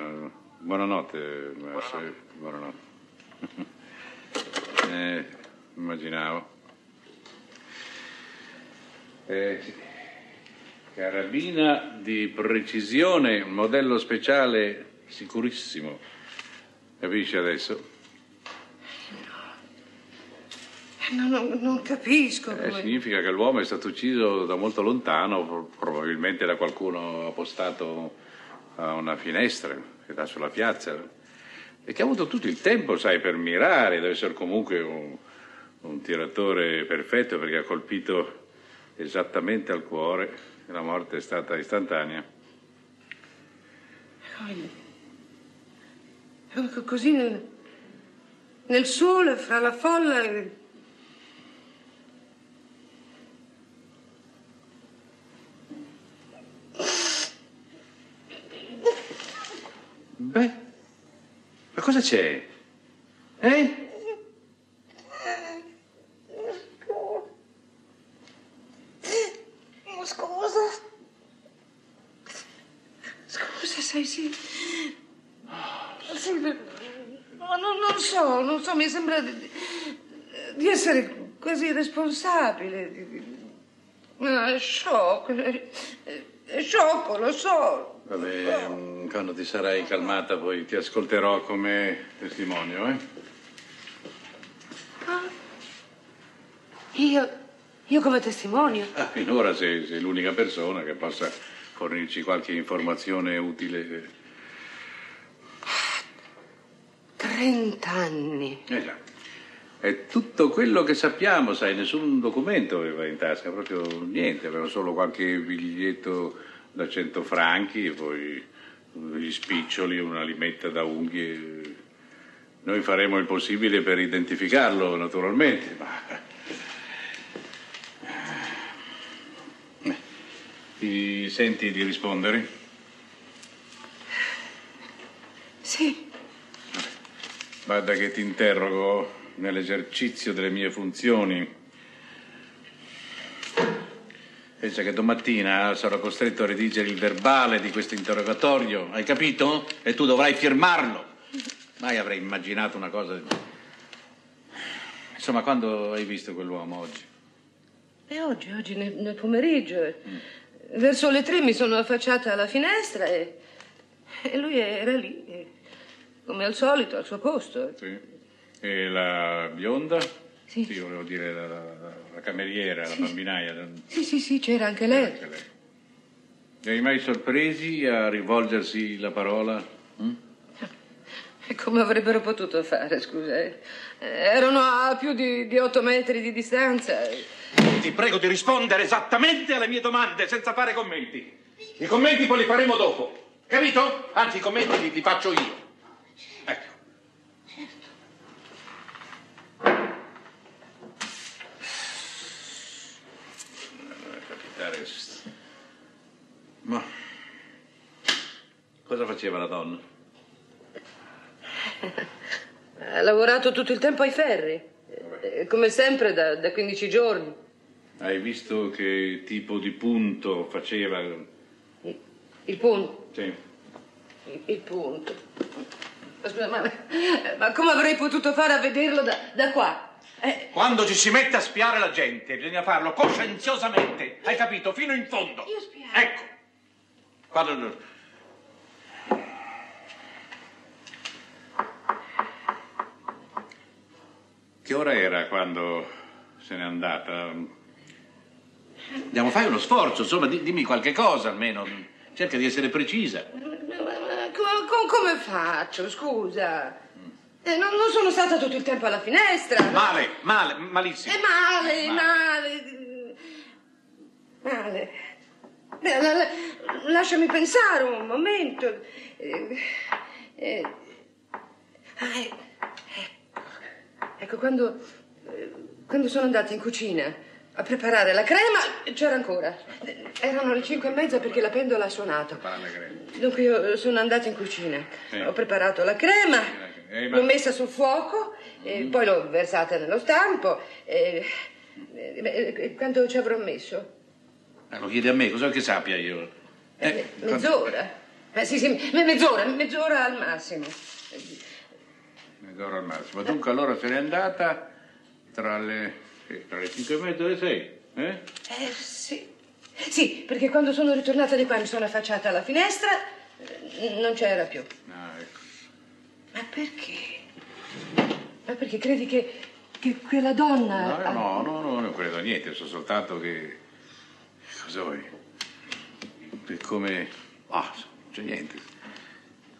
[SPEAKER 3] Buonanotte, Mers. Buonanotte. eh, immaginavo. Eh, sì. Carabina di precisione, modello speciale sicurissimo. Capisci adesso?
[SPEAKER 2] No, no, non capisco.
[SPEAKER 3] Eh,
[SPEAKER 2] come-
[SPEAKER 3] significa che l'uomo è stato ucciso da molto lontano, pro- probabilmente da qualcuno appostato a una finestra che dà sulla piazza e che ha avuto tutto il tempo, sai, per mirare. Deve essere comunque un, un tiratore perfetto perché ha colpito esattamente al cuore la morte è stata istantanea.
[SPEAKER 2] Così nel, nel sole, fra la folla. e-
[SPEAKER 3] Beh, ma cosa c'è? Eh?
[SPEAKER 2] Scusa. Scusa, sai, sì. Sì, ma non, non so, non so, mi sembra di, di essere quasi responsabile. di- di- No, è sciocco, è, sciocco, lo so.
[SPEAKER 3] Vabbè, mm, quando ti sarai calmata poi ti ascolterò come testimonio, eh?
[SPEAKER 2] Io, io come testimonio?
[SPEAKER 3] Ah, finora sei, sei l'unica persona che possa fornirci qualche informazione utile.
[SPEAKER 2] Trent'anni.
[SPEAKER 3] Eh già. È tutto quello che sappiamo, sai, nessun documento aveva in tasca, proprio niente, aveva solo qualche biglietto da 100 franchi e poi gli spiccioli, una limetta da unghie. Noi faremo il possibile per identificarlo, naturalmente, ma... Ti senti di rispondere?
[SPEAKER 2] Sì.
[SPEAKER 3] Guarda che ti interrogo nell'esercizio delle mie funzioni. Pensa che domattina sarò costretto a redigere il verbale di questo interrogatorio, hai capito? E tu dovrai firmarlo. Mai avrei immaginato una cosa. Insomma, quando hai visto quell'uomo oggi?
[SPEAKER 2] E oggi, oggi nel, nel pomeriggio, eh, verso le tre mi sono affacciata alla finestra e, e lui era lì, eh, come al solito, al suo posto.
[SPEAKER 3] Sì. E la bionda? Sì. volevo dire la, la- la cameriera, la bambinaia.
[SPEAKER 2] Sì, sì, sì, c'era anche lei.
[SPEAKER 3] Anche lei. Li hai mai sorpresi a rivolgersi la parola?
[SPEAKER 2] E come avrebbero potuto fare, scusa? eh? Erano a più di, di otto metri di distanza.
[SPEAKER 3] Ti prego di rispondere esattamente alle mie domande senza fare commenti. I commenti poi li faremo dopo. Capito? Anzi, i commenti li, li faccio io. Ecco. Capitare. Ma cosa faceva la donna?
[SPEAKER 2] Ha lavorato tutto il tempo ai ferri, come sempre da, da 15 giorni.
[SPEAKER 3] Hai visto che tipo di punto faceva?
[SPEAKER 2] Il punto.
[SPEAKER 3] Sì.
[SPEAKER 2] Il, il punto. Ma Scusa, ma, ma come avrei potuto fare a vederlo da, da qua? Eh,
[SPEAKER 3] Quando ci si mette a spiare la gente, bisogna farlo coscienziosamente. Hai capito? Fino in fondo.
[SPEAKER 2] Io spiare?
[SPEAKER 3] Ecco. Quando... Che ora era quando se n'è andata? Andiamo, fai uno sforzo, insomma, di- dimmi qualche cosa almeno. Cerca di essere precisa.
[SPEAKER 2] Ma- ma co- co- come faccio, scusa? Eh, non, non sono stata tutto il tempo alla finestra.
[SPEAKER 3] Male, male, malissimo.
[SPEAKER 2] È male, male. Male. Eh, la- la- lasciami pensare un momento. Eh, eh, ah, eh, ecco, quando, eh, quando sono andata in cucina a preparare la crema, c'era ancora. Eh, Erano le cinque e mezza perché la pendola ha suonato. Dunque io sono andata in cucina,
[SPEAKER 3] Sì.
[SPEAKER 2] ho preparato la crema,
[SPEAKER 3] Eh, ma-
[SPEAKER 2] l'ho messa sul fuoco, e poi l'ho versata nello stampo. E, e- quanto ci avrò messo?
[SPEAKER 3] Eh, lo chiedi a me, cosa che sappia io?
[SPEAKER 2] Eh, me- mezz'ora. Eh, sì, sì, me- mezz'ora, mezz'ora al massimo.
[SPEAKER 3] Mezz'ora al massimo. Dunque allora se n'è andata tra le, sì, tra le 5 e mezza e le 6. Eh?
[SPEAKER 2] Eh, sì. Sì, perché quando sono ritornata di qua mi sono affacciata alla finestra, eh, non c'era più.
[SPEAKER 3] Ah, ecco.
[SPEAKER 2] Ma perché? Ma perché credi che, che quella donna...
[SPEAKER 3] No, no, no, no, non credo niente, so soltanto che. Cosa vuoi? Per come. Ah, non c'è niente.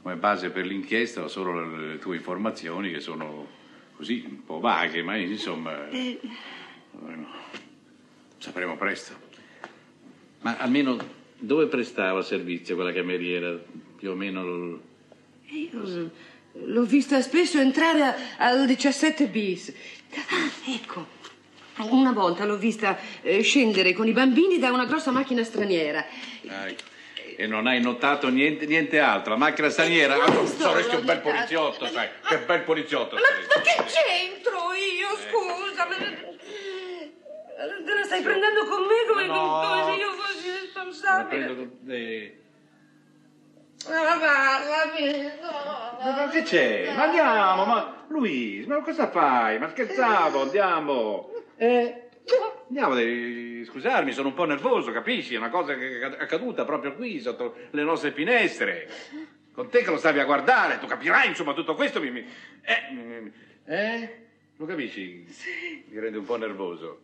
[SPEAKER 3] Come base per l'inchiesta ho solo le tue informazioni che sono così un po' vaghe, ma insomma.
[SPEAKER 2] Eh,
[SPEAKER 3] Bueno, sapremo presto. Ma almeno dove prestava servizio quella cameriera? Più o meno. l-
[SPEAKER 2] io l'ho vista spesso entrare a- al 17 bis. Ah, ecco. Una volta l'ho vista eh, scendere con i bambini da una grossa macchina straniera.
[SPEAKER 3] Ah, ecco. E non hai notato niente, niente altro? La macchina straniera? Ah,
[SPEAKER 2] questo
[SPEAKER 3] saresti un bel poliziotto, sai? Che bel poliziotto
[SPEAKER 2] Ma, ma che c'entro io, scusa? Ma- Te la stai prendendo con me come,
[SPEAKER 3] No.
[SPEAKER 2] come se io fossi
[SPEAKER 3] La
[SPEAKER 2] responsabile?
[SPEAKER 3] prendo con- eh,
[SPEAKER 2] Ma parlami, no.
[SPEAKER 3] Ma ma che c'è? Ma andiamo, ma Luis, ma cosa fai? Ma scherzavo, andiamo. Eh? Andiamo, devi scusarmi, sono un po' nervoso, capisci? È una cosa che è accaduta proprio qui, sotto le nostre finestre. Con te che lo stavi a guardare, tu capirai, insomma, tutto questo mi... mi- eh? eh? Lo capisci? Mi rende un po' nervoso.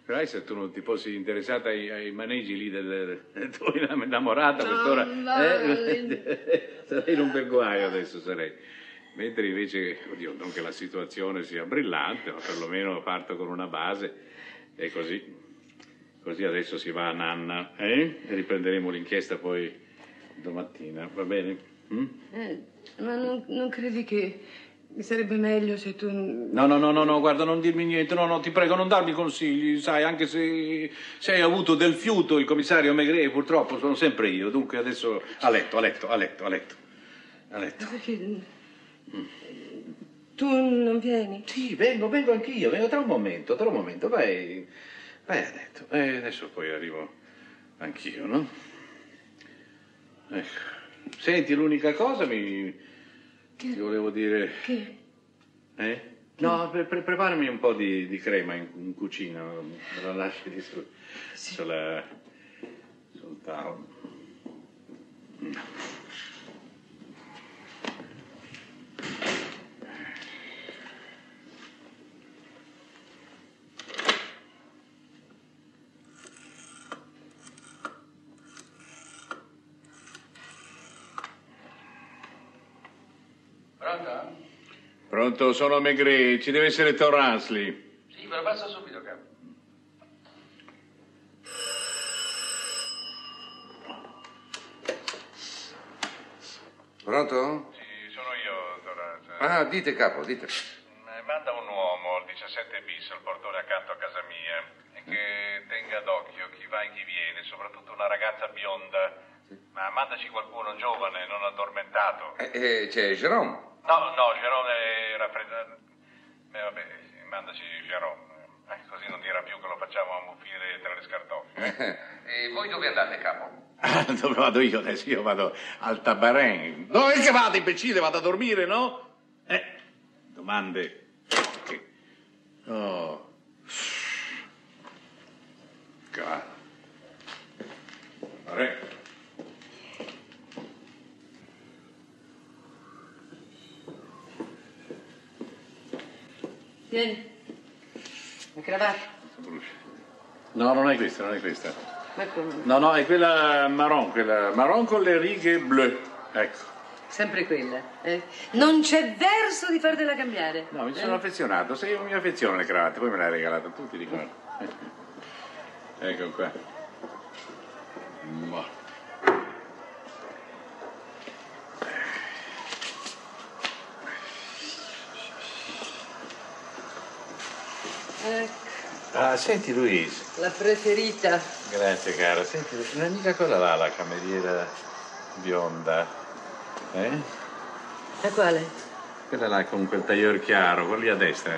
[SPEAKER 3] Capirai se tu non ti fossi interessata ai, ai maneggi lì del, del tuo innamorato a quest'ora. Eh? sarei in un bel guaio adesso, sarei. Mentre invece, oddio, non che la situazione sia brillante, ma perlomeno parto con una base e così. Così adesso si va a Nanna, eh? E riprenderemo l'inchiesta poi domattina, va bene? Mm?
[SPEAKER 2] Eh, ma non, non credi che sarebbe meglio se tu...
[SPEAKER 3] No, no, no, no, no, guarda, non dirmi niente, no, no, ti prego, non darmi consigli, sai, anche se, se hai avuto del fiuto, il commissario Megre, purtroppo sono sempre io, dunque adesso a letto, a letto, a letto, a letto, a letto.
[SPEAKER 2] Perché... Tu non vieni?
[SPEAKER 3] Sì, vengo, vengo anch'io, vengo tra un momento, tra un momento, vai, vai a letto, e adesso poi arrivo anch'io, no? Ecco. Senti, l'unica cosa mi, ti volevo dire...
[SPEAKER 2] Che?
[SPEAKER 3] Eh? No, pre- pre- preparami un po' di, di crema in, in cucina, me la lasci di su, sulla, sul tavolo.
[SPEAKER 13] Pronto?
[SPEAKER 3] Pronto, sono Megre, ci deve essere Torrance lì.
[SPEAKER 13] Sì, ve lo passo subito, capo.
[SPEAKER 14] Pronto?
[SPEAKER 3] Sì, sono io, Torrance.
[SPEAKER 14] Ah, dite capo, dite.
[SPEAKER 3] Eh, Manda un uomo al 17 bis al portone accanto a casa mia e che tenga d'occhio chi va e chi viene, soprattutto una ragazza bionda. Ma mandaci qualcuno giovane, non addormentato.
[SPEAKER 14] Eh, eh, c'è Jerome.
[SPEAKER 3] No, no, Gerone è raffreddato. Beh, vabbè, mandaci Gerone. Eh, così non dirà più che lo facciamo ammuffire tra le scartoffie.
[SPEAKER 14] E voi dove andate, capo?
[SPEAKER 3] Dove vado io adesso? Io vado al tabarin. Dove che vado, imbecille? Vado a dormire, no? Eh, domande. Che- Oh. Cara. Re.
[SPEAKER 2] Vieni. La cravatta.
[SPEAKER 3] No, non è questa, non è questa.
[SPEAKER 2] Ma?
[SPEAKER 3] No, no, è quella marron, quella marron con le righe blu. Ecco.
[SPEAKER 2] Sempre quella. eh? Non c'è verso di fartela cambiare.
[SPEAKER 3] No, mi sono
[SPEAKER 2] eh?
[SPEAKER 3] affezionato. Se io mi affeziono alle cravatte, poi me l'hai regalata tu, ti ricordo. ecco qua. Boh.
[SPEAKER 2] Ecco,
[SPEAKER 3] Ah, senti Luis.
[SPEAKER 2] la preferita.
[SPEAKER 3] Grazie cara. Senti, non è mica quella là, la cameriera bionda. Eh?
[SPEAKER 2] E quale?
[SPEAKER 3] Quella là con quel tagliore chiaro, quello lì a destra.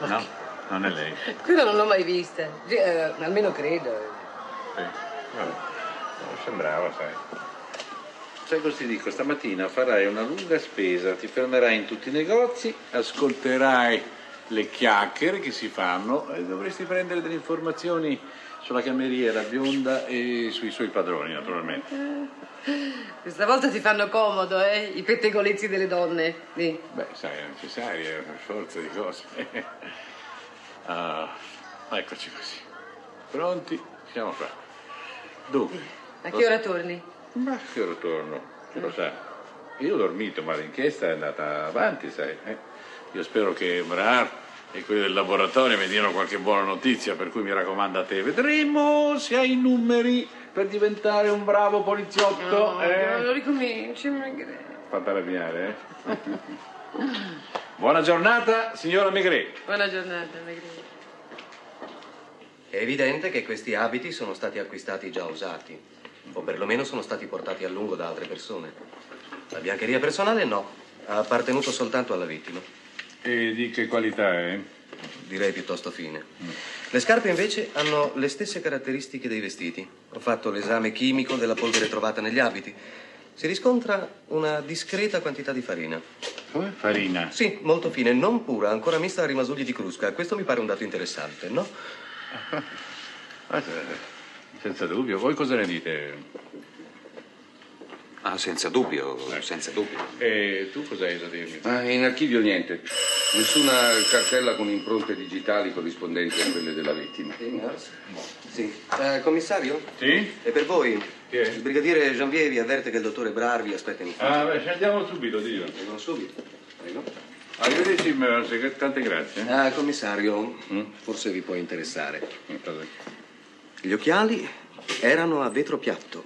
[SPEAKER 3] No, non è lei.
[SPEAKER 2] Quella non l'ho mai vista. Eh, almeno credo.
[SPEAKER 3] Sì. Vabbè. Non sembrava, sai. Sai cosa ti dico? Stamattina farai una lunga spesa, ti fermerai in tutti i negozi, ascolterai le chiacchiere che si fanno e dovresti prendere delle informazioni sulla cameriera bionda e sui suoi padroni, naturalmente.
[SPEAKER 2] Questa volta ti fanno comodo, eh? I pettegolezzi delle donne. Sì.
[SPEAKER 3] Beh, sai, è necessario, per forza di cose. Ah, eccoci così. Pronti? Siamo qua. Dunque.
[SPEAKER 2] A che ora torni?
[SPEAKER 3] Ma che ora torno? Chi lo sa? Io ho dormito, ma l'inchiesta è andata avanti, sai. eh? Io spero che Brar e quelli del laboratorio mi diano qualche buona notizia, per cui mi raccomando a te. Vedremo se hai i numeri per diventare un bravo poliziotto.
[SPEAKER 2] No,
[SPEAKER 3] eh?
[SPEAKER 2] non ricominci, Maigret.
[SPEAKER 3] Fatta arrabbiare, eh? Buona giornata, signora Migret.
[SPEAKER 2] Buona giornata, Maigret.
[SPEAKER 16] È evidente che questi abiti sono stati acquistati già usati, o perlomeno sono stati portati a lungo da altre persone. La biancheria personale no, ha appartenuto soltanto alla vittima.
[SPEAKER 3] E di che qualità è?
[SPEAKER 16] Direi piuttosto fine. Le scarpe invece hanno le stesse caratteristiche dei vestiti. Ho fatto l'esame chimico della polvere trovata negli abiti. Si riscontra una discreta quantità di farina.
[SPEAKER 3] Come? Farina?
[SPEAKER 16] Sì, molto fine, non pura, ancora mista a rimasugli di crusca. Questo mi pare un dato interessante, no?
[SPEAKER 3] Senza dubbio. Voi cosa ne dite?
[SPEAKER 16] Ah, senza dubbio, senza dubbio.
[SPEAKER 3] E tu cosa hai da dirmi?
[SPEAKER 14] Ah, in archivio niente. Nessuna cartella con impronte digitali corrispondenti a quelle della vittima.
[SPEAKER 16] Sì. Eh, commissario?
[SPEAKER 3] Sì?
[SPEAKER 16] E per voi?
[SPEAKER 3] Chi è?
[SPEAKER 16] Il brigadiere Janvier vi avverte che il dottore Brar vi aspetta in ufficio.
[SPEAKER 3] Ah, beh, scendiamo subito, Dio.
[SPEAKER 16] Vengono subito. Prego.
[SPEAKER 3] Arrivederci, tante grazie.
[SPEAKER 16] Ah, commissario,
[SPEAKER 3] Mm?
[SPEAKER 16] forse vi può interessare.
[SPEAKER 3] Cosa?
[SPEAKER 16] Gli occhiali erano a vetro piatto.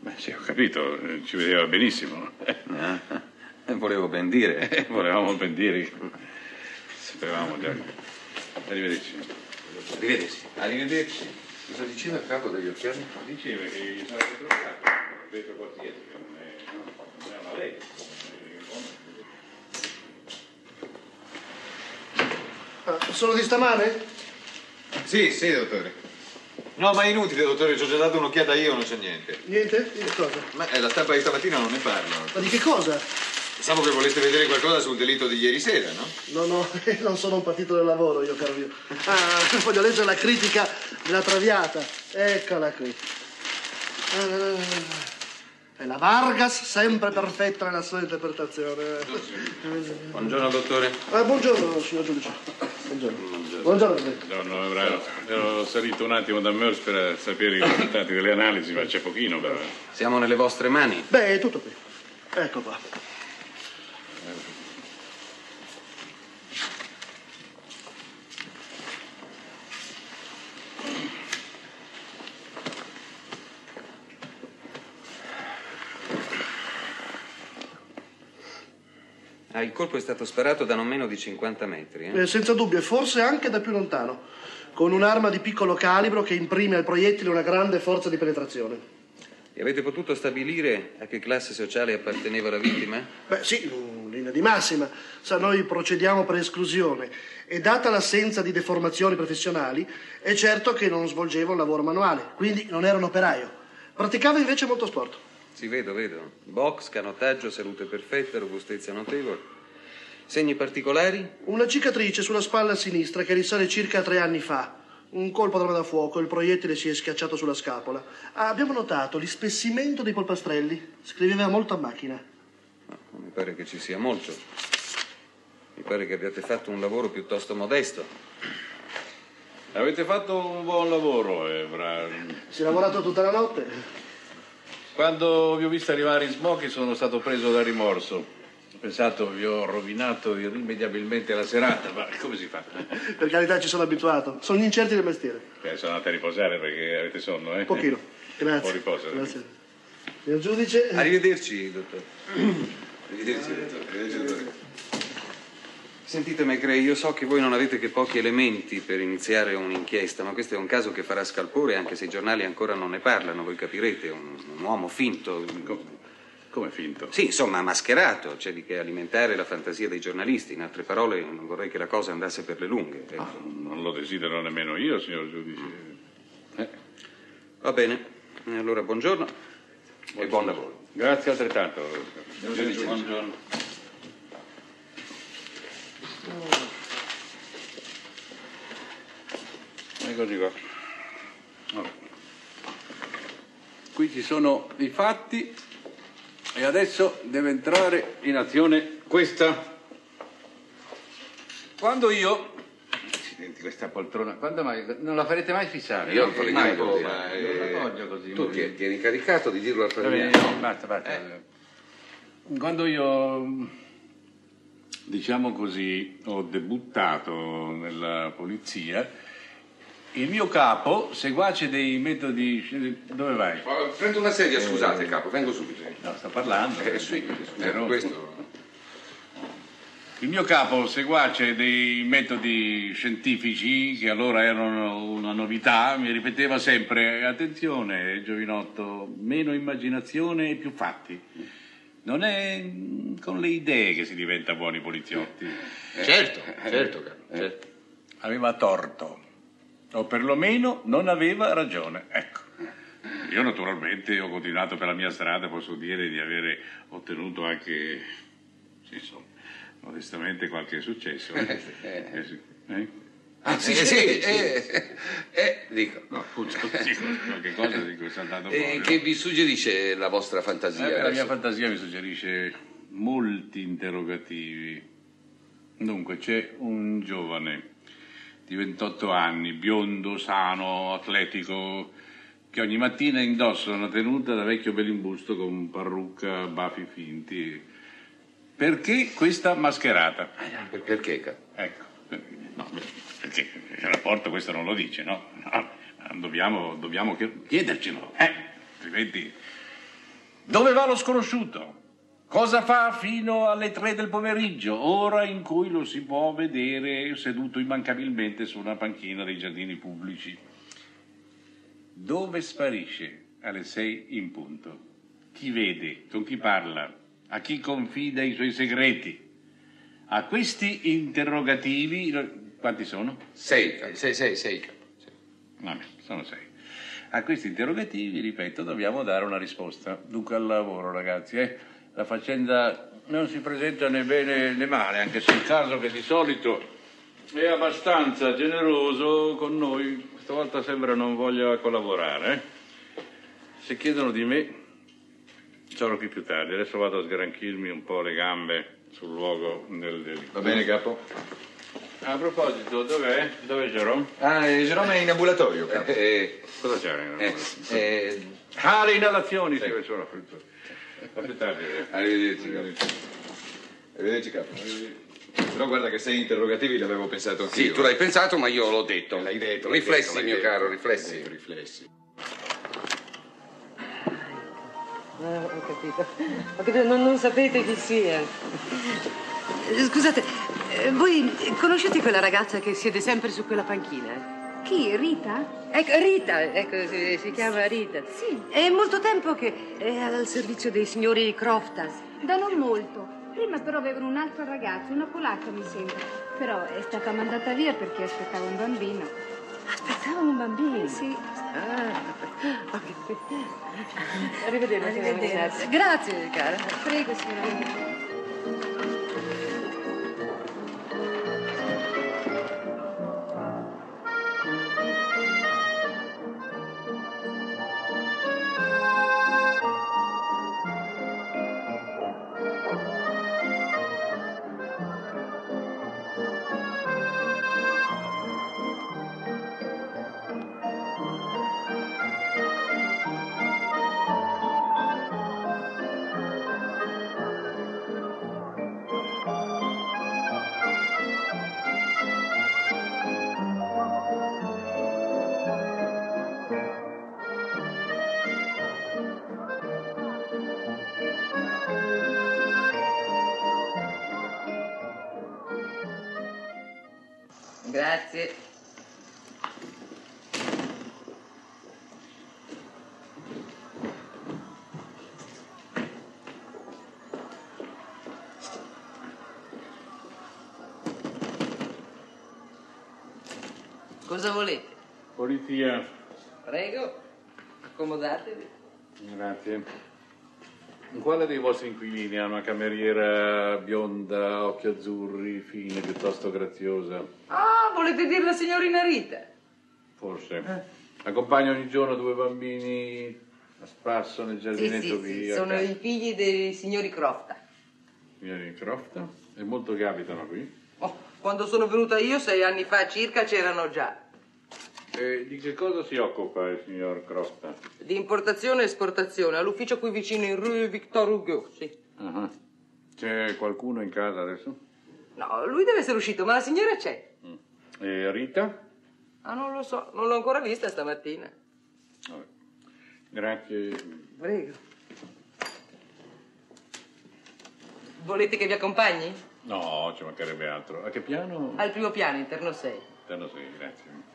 [SPEAKER 3] Beh, sì, ho capito, ci vedeva benissimo. Eh, volevo ben dire. volevamo ben dire. Sapevamo già. Arrivederci.
[SPEAKER 16] Arrivederci.
[SPEAKER 14] Arrivederci. Cosa diceva il capo degli occhiali?
[SPEAKER 3] Diceva che gli sarebbe trovato vetro qualsiasi, che non è, non è una legge.
[SPEAKER 15] Ah, sono di stamane?
[SPEAKER 9] Sì, sì, dottore. No, ma è inutile, dottore, ci ho già dato un'occhiata io, non c'è niente.
[SPEAKER 15] Niente? Di cosa?
[SPEAKER 9] Ma eh, la stampa di stamattina non ne parla.
[SPEAKER 15] Ma di che cosa?
[SPEAKER 9] Pensavo che voleste vedere qualcosa sul delitto di ieri sera, no?
[SPEAKER 15] No, no, non sono un partito del lavoro io, caro mio. Ah, voglio leggere la critica della Traviata. Eccola qui. Ah, È la Vargas, sempre perfetta nella sua interpretazione.
[SPEAKER 3] Buongiorno, dottore.
[SPEAKER 15] Ah, buongiorno, signor giudice. Buongiorno. Buongiorno. Presidente.
[SPEAKER 3] Buongiorno, bravo. Ero salito un attimo da Meurs per sapere i risultati delle analisi, ma c'è pochino, però.
[SPEAKER 12] Siamo nelle vostre mani.
[SPEAKER 15] Beh, è tutto qui. Ecco qua.
[SPEAKER 12] Ah, il colpo è stato sparato da non meno di 50 metri. eh?
[SPEAKER 15] Eh, senza dubbio, e forse anche da più lontano, con un'arma di piccolo calibro che imprime al proiettile una grande forza di penetrazione.
[SPEAKER 12] E avete potuto stabilire a che classe sociale apparteneva la vittima?
[SPEAKER 15] Beh, sì, in linea di massima. Sa, noi procediamo per esclusione e data l'assenza di deformazioni professionali, è certo che non svolgeva un lavoro manuale, quindi non era un operaio. Praticava invece molto sport.
[SPEAKER 12] Sì, vedo, vedo. Box, canottaggio, salute perfetta, robustezza notevole. Segni particolari?
[SPEAKER 15] Una cicatrice sulla spalla sinistra che risale circa a tre anni fa. Un colpo d'arma da fuoco, il proiettile si è schiacciato sulla scapola. Ah, abbiamo notato l'ispessimento dei polpastrelli. Scriveva molto a macchina.
[SPEAKER 12] mi pare che ci sia molto. Mi pare che abbiate fatto un lavoro piuttosto modesto.
[SPEAKER 3] Avete fatto un buon lavoro, Evra.
[SPEAKER 15] Si è lavorato tutta la notte?
[SPEAKER 3] Quando vi ho visto arrivare in smoking sono stato preso da rimorso. Ho pensato vi ho rovinato irrimediabilmente la serata, ma come si fa?
[SPEAKER 15] Per carità ci sono abituato. Sono gli incerti del mestiere.
[SPEAKER 3] Beh, sono andati a riposare perché avete sonno, eh?
[SPEAKER 15] Un pochino.
[SPEAKER 3] Un
[SPEAKER 15] Grazie.
[SPEAKER 3] po' riposo.
[SPEAKER 15] Grazie. Signor giudice.
[SPEAKER 12] Arrivederci, dottore. Arrivederci, dottore. Arrivederci, dottore. Sentite, McRae, io so che voi non avete che pochi elementi per iniziare un'inchiesta, ma questo è un caso che farà scalpore anche se i giornali ancora non ne parlano, voi capirete, un, un uomo finto.
[SPEAKER 3] Come finto?
[SPEAKER 12] Sì, insomma, mascherato, c'è di che alimentare la fantasia dei giornalisti, in altre parole non vorrei che la cosa andasse per le lunghe. ecco.
[SPEAKER 3] Ah, non lo desidero nemmeno io, signor giudice. Eh,
[SPEAKER 12] Va bene, allora buongiorno e buon lavoro.
[SPEAKER 3] Grazie altrettanto.
[SPEAKER 12] Buongiorno.
[SPEAKER 3] Buongiorno. Eccoci qua. Vabbè. Qui ci sono i fatti e adesso deve entrare in azione questa. Quando io... Accidenti, questa poltrona, quando mai... Non la farete mai fissare?
[SPEAKER 14] Io
[SPEAKER 3] no?
[SPEAKER 14] non farei
[SPEAKER 3] Mai,
[SPEAKER 14] mai,
[SPEAKER 3] oh,
[SPEAKER 14] ma, eh,
[SPEAKER 3] non la voglio così.
[SPEAKER 14] Tu ti, ti eri incaricato di dirlo al
[SPEAKER 3] Va bene,
[SPEAKER 14] Fabiano.
[SPEAKER 3] no, basta, basta. Quando io, diciamo così, ho debuttato nella polizia, il mio capo, seguace dei metodi... Dove vai?
[SPEAKER 14] Oh, Prendo una sedia, scusate, capo, vengo subito.
[SPEAKER 3] No, sto parlando.
[SPEAKER 14] Eh, sì, eh, questo.
[SPEAKER 3] Il mio capo, seguace dei metodi scientifici, che allora erano una novità, mi ripeteva sempre, attenzione, giovinotto, meno immaginazione e più fatti. Non è mm, con le idee che si diventa buoni poliziotti.
[SPEAKER 14] Certo, certo, capo,
[SPEAKER 3] certo. Aveva torto, o perlomeno non aveva ragione. Ecco. Io naturalmente ho continuato per la mia strada, posso dire di avere ottenuto anche, insomma, modestamente qualche successo.
[SPEAKER 14] Eh,
[SPEAKER 3] Eh. Eh?
[SPEAKER 14] Ah, sì,
[SPEAKER 3] Eh,
[SPEAKER 14] sì,
[SPEAKER 3] sì,
[SPEAKER 14] eh,
[SPEAKER 3] sì.
[SPEAKER 14] eh, dico.
[SPEAKER 3] No, appunto, dico, qualche cosa di cui sta andando
[SPEAKER 14] E
[SPEAKER 3] fuori.
[SPEAKER 14] che vi suggerisce la vostra
[SPEAKER 3] Eh,
[SPEAKER 14] fantasia?
[SPEAKER 3] la mia fantasia mi suggerisce molti interrogativi. Dunque, c'è un giovane di 28 anni, biondo, sano, atletico, che ogni mattina indossa una tenuta da vecchio belimbusto con parrucca, baffi finti. Perché questa mascherata?
[SPEAKER 14] Per- Perché?
[SPEAKER 3] Ecco, no, perché il rapporto questo non lo dice, no? No, dobbiamo, dobbiamo chiedercelo, eh? Altrimenti... Dove va lo sconosciuto? Cosa fa fino alle tre del pomeriggio, ora in cui lo si può vedere seduto immancabilmente su una panchina dei giardini pubblici? Dove sparisce alle sei in punto? Chi vede? Con chi parla? A chi confida i suoi segreti? A questi interrogativi, quanti sono?
[SPEAKER 14] Sei, sei, sei, sei.
[SPEAKER 3] Vabbè, sono sei. A questi interrogativi, ripeto, dobbiamo dare una risposta. Dunque al lavoro, ragazzi. eh. La faccenda non si presenta né bene né male, anche se il caso che di solito è abbastanza generoso con noi, questa volta sembra non voglia collaborare. eh. Se chiedono di me, sarò qui più tardi. Adesso vado a sgranchirmi un po' le gambe sul luogo del delitto.
[SPEAKER 9] Va bene, capo?
[SPEAKER 3] A proposito, dov'è? Dov'è Jerome?
[SPEAKER 9] Ah, eh, Jerome è in ambulatorio, capo.
[SPEAKER 14] Eh,
[SPEAKER 3] Cosa c'è?
[SPEAKER 14] eh, eh,
[SPEAKER 3] Ah, le inalazioni, sì, sono appunto. A più tardi.
[SPEAKER 14] arrivederci, capo.
[SPEAKER 9] Arrivederci, capo. Però guarda che sei interrogativi l'avevo pensato anch'io.
[SPEAKER 14] Sì, tu l'hai pensato, ma io l'ho detto.
[SPEAKER 9] L'hai detto. l'hai
[SPEAKER 14] Riflessi,
[SPEAKER 9] detto,
[SPEAKER 14] mio
[SPEAKER 9] detto.
[SPEAKER 14] caro, riflessi.
[SPEAKER 9] Ecco, riflessi.
[SPEAKER 2] Eh, ho capito. Ho capito, non, non sapete chi sia. Eh, Scusate, eh, voi conoscete quella ragazza che siede sempre su quella panchina?
[SPEAKER 4] Chi? Rita?
[SPEAKER 2] Ecco, Rita, ecco, si, si chiama Rita. Sì. È molto tempo che è al servizio dei signori Croftas.
[SPEAKER 4] Da non molto. Prima però avevano un altro ragazzo, una polacca mi sembra. Però è stata mandata via perché aspettava un bambino.
[SPEAKER 2] Aspettava un bambino?
[SPEAKER 4] Sì.
[SPEAKER 2] Ah, ho capito. Arrivederci.
[SPEAKER 4] Arrivederci.
[SPEAKER 2] Grazie, cara.
[SPEAKER 4] Prego, signora.
[SPEAKER 2] Cosa volete?
[SPEAKER 3] Polizia.
[SPEAKER 2] Prego, accomodatevi.
[SPEAKER 3] Grazie. Quale dei vostri inquilini ha una cameriera bionda, occhi azzurri, fine, piuttosto graziosa?
[SPEAKER 2] Ah, volete dire la signorina Rita?
[SPEAKER 3] Forse. Accompagna ogni giorno due bambini a spasso nel
[SPEAKER 2] Sì,
[SPEAKER 3] giardinetto
[SPEAKER 2] sì, sì,
[SPEAKER 3] via.
[SPEAKER 2] sono i figli dei signori Crofta.
[SPEAKER 3] Signori Croft? E molto che abitano qui?
[SPEAKER 2] Oh, quando sono venuta io, sei anni fa circa, c'erano già.
[SPEAKER 3] E di che cosa si occupa il signor Croft?
[SPEAKER 2] Di importazione e esportazione, all'ufficio qui vicino in Rue Victor Hugo, sì.
[SPEAKER 3] Ah, C'è qualcuno in casa adesso?
[SPEAKER 2] No, lui deve essere uscito, ma la signora c'è.
[SPEAKER 3] E Rita?
[SPEAKER 2] Ah, non lo so, non l'ho ancora vista stamattina.
[SPEAKER 3] Vabbè. Grazie.
[SPEAKER 2] Prego. Volete che vi accompagni?
[SPEAKER 3] No, ci mancherebbe altro. A che piano?
[SPEAKER 2] Al primo piano, interno 6.
[SPEAKER 3] Interno sì, grazie.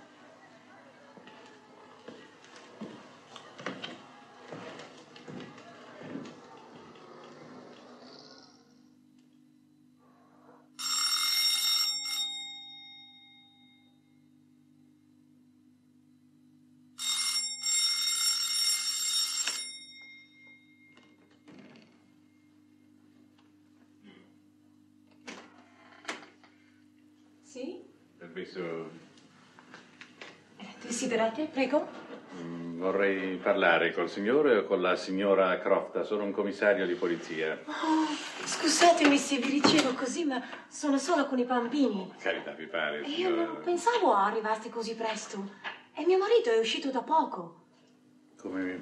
[SPEAKER 3] Permesso,
[SPEAKER 17] Desiderate? Prego.
[SPEAKER 3] mm, vorrei parlare col signore o con la signora Croft. Sono un commissario di polizia.
[SPEAKER 17] Oh, scusatemi se vi ricevo così, ma sono solo con i bambini.
[SPEAKER 3] Carità, vi pare,
[SPEAKER 17] E io
[SPEAKER 3] signora?
[SPEAKER 17] non pensavo arrivaste così presto. E mio marito è uscito da poco.
[SPEAKER 3] Come mi,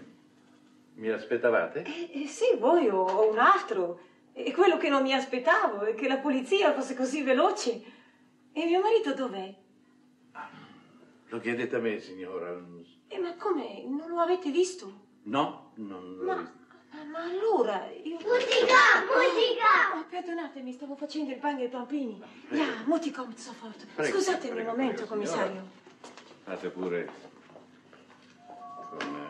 [SPEAKER 3] mi aspettavate?
[SPEAKER 17] E, e sì, voi o, o un altro. E quello che non mi aspettavo è che la polizia fosse così veloce. E mio marito dov'è?
[SPEAKER 3] Lo chiedete a me, signora?
[SPEAKER 17] E ma come? Non lo avete visto?
[SPEAKER 3] No, non l'ho
[SPEAKER 17] Ma,
[SPEAKER 3] visto.
[SPEAKER 17] ma- ma allora io...
[SPEAKER 3] Musica,
[SPEAKER 17] musica! Oh, perdonatemi, stavo facendo il bagno ai bambini. Ja, mutti kommt sofort.
[SPEAKER 3] Prego,
[SPEAKER 17] Scusatemi
[SPEAKER 3] prego,
[SPEAKER 17] un momento,
[SPEAKER 3] prego, signora.
[SPEAKER 17] commissario.
[SPEAKER 3] Fate pure con...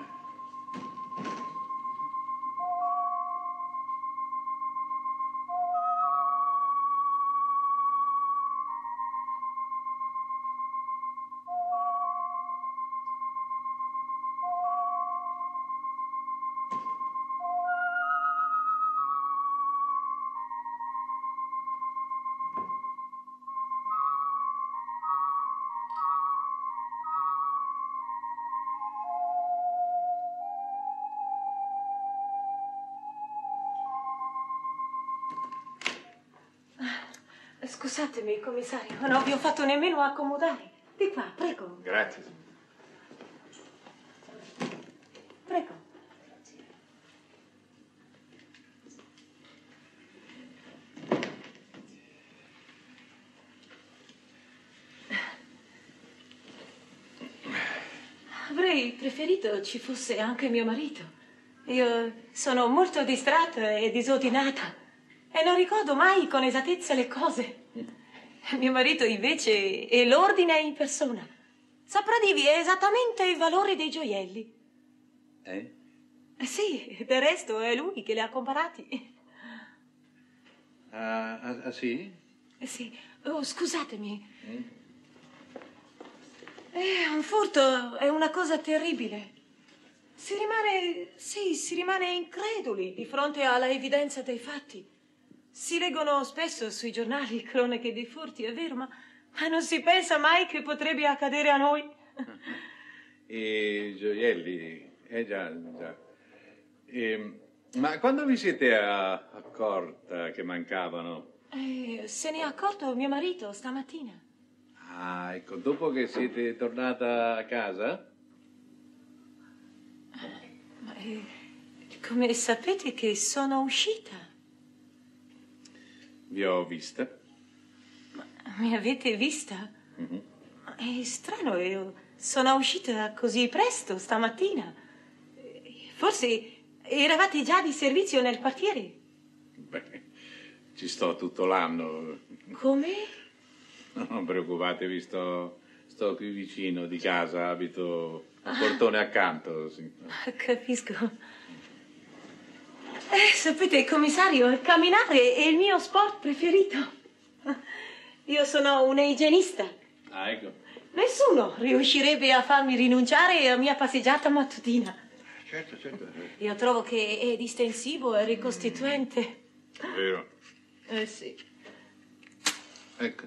[SPEAKER 17] Scusatemi, commissario, non vi ho fatto nemmeno accomodare. Di qua, prego,
[SPEAKER 3] Grazie.
[SPEAKER 17] prego. Avrei preferito ci fosse anche mio marito. Io sono molto distratta e disordinata e non ricordo mai con esattezza le cose. Mio marito invece è l'ordine in persona. Saprà dirvi esattamente il valore dei gioielli.
[SPEAKER 3] Eh?
[SPEAKER 17] Eh Sì, del resto è lui che li ha comparati.
[SPEAKER 3] Ah, ah, ah, sì?
[SPEAKER 17] Eh Sì, oh, scusatemi.
[SPEAKER 3] Mm?
[SPEAKER 17] Eh, un furto è una cosa terribile. Si rimane, sì, si rimane increduli di fronte alla evidenza dei fatti. Si leggono spesso sui giornali cronache dei furti, è vero, ma, ma non si pensa mai che potrebbe accadere a noi.
[SPEAKER 3] I gioielli, eh già, già. Ehm, ma quando vi siete a- accorta che mancavano?
[SPEAKER 17] Eh, se ne è accorto mio marito stamattina.
[SPEAKER 3] Ah, ecco, dopo che siete tornata a casa?
[SPEAKER 17] Ma, eh, come sapete che sono uscita?
[SPEAKER 3] Vi ho vista.
[SPEAKER 17] Mi avete vista?
[SPEAKER 3] Mhm.
[SPEAKER 17] È strano, io sono uscita così presto stamattina. Forse eravate già di servizio nel quartiere.
[SPEAKER 3] Beh, ci sto tutto l'anno.
[SPEAKER 17] Come?
[SPEAKER 3] Non preoccupatevi, sto, sto qui vicino di casa, abito al portone accanto. sì.
[SPEAKER 17] Capisco. Eh, sapete, commissario, camminare è il mio sport preferito. Io sono una igienista.
[SPEAKER 3] Ah, ecco.
[SPEAKER 17] Nessuno riuscirebbe a farmi rinunciare alla mia passeggiata mattutina.
[SPEAKER 3] Certo, certo.
[SPEAKER 17] Io trovo che è distensivo e ricostituente.
[SPEAKER 3] È vero.
[SPEAKER 17] Eh sì.
[SPEAKER 3] Ecco.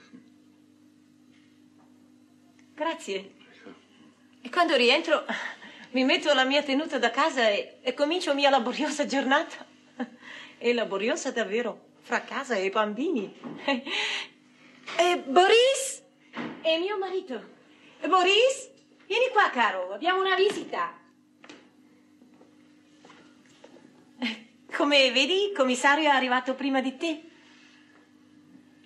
[SPEAKER 17] Grazie. E quando rientro mi metto alla mia tenuta da casa e, e comincio mia laboriosa giornata. È laboriosa davvero, fra casa e bambini. E Boris è mio marito. E Boris, vieni qua, caro, abbiamo una visita. Eh, Come vedi, il commissario è arrivato prima di te.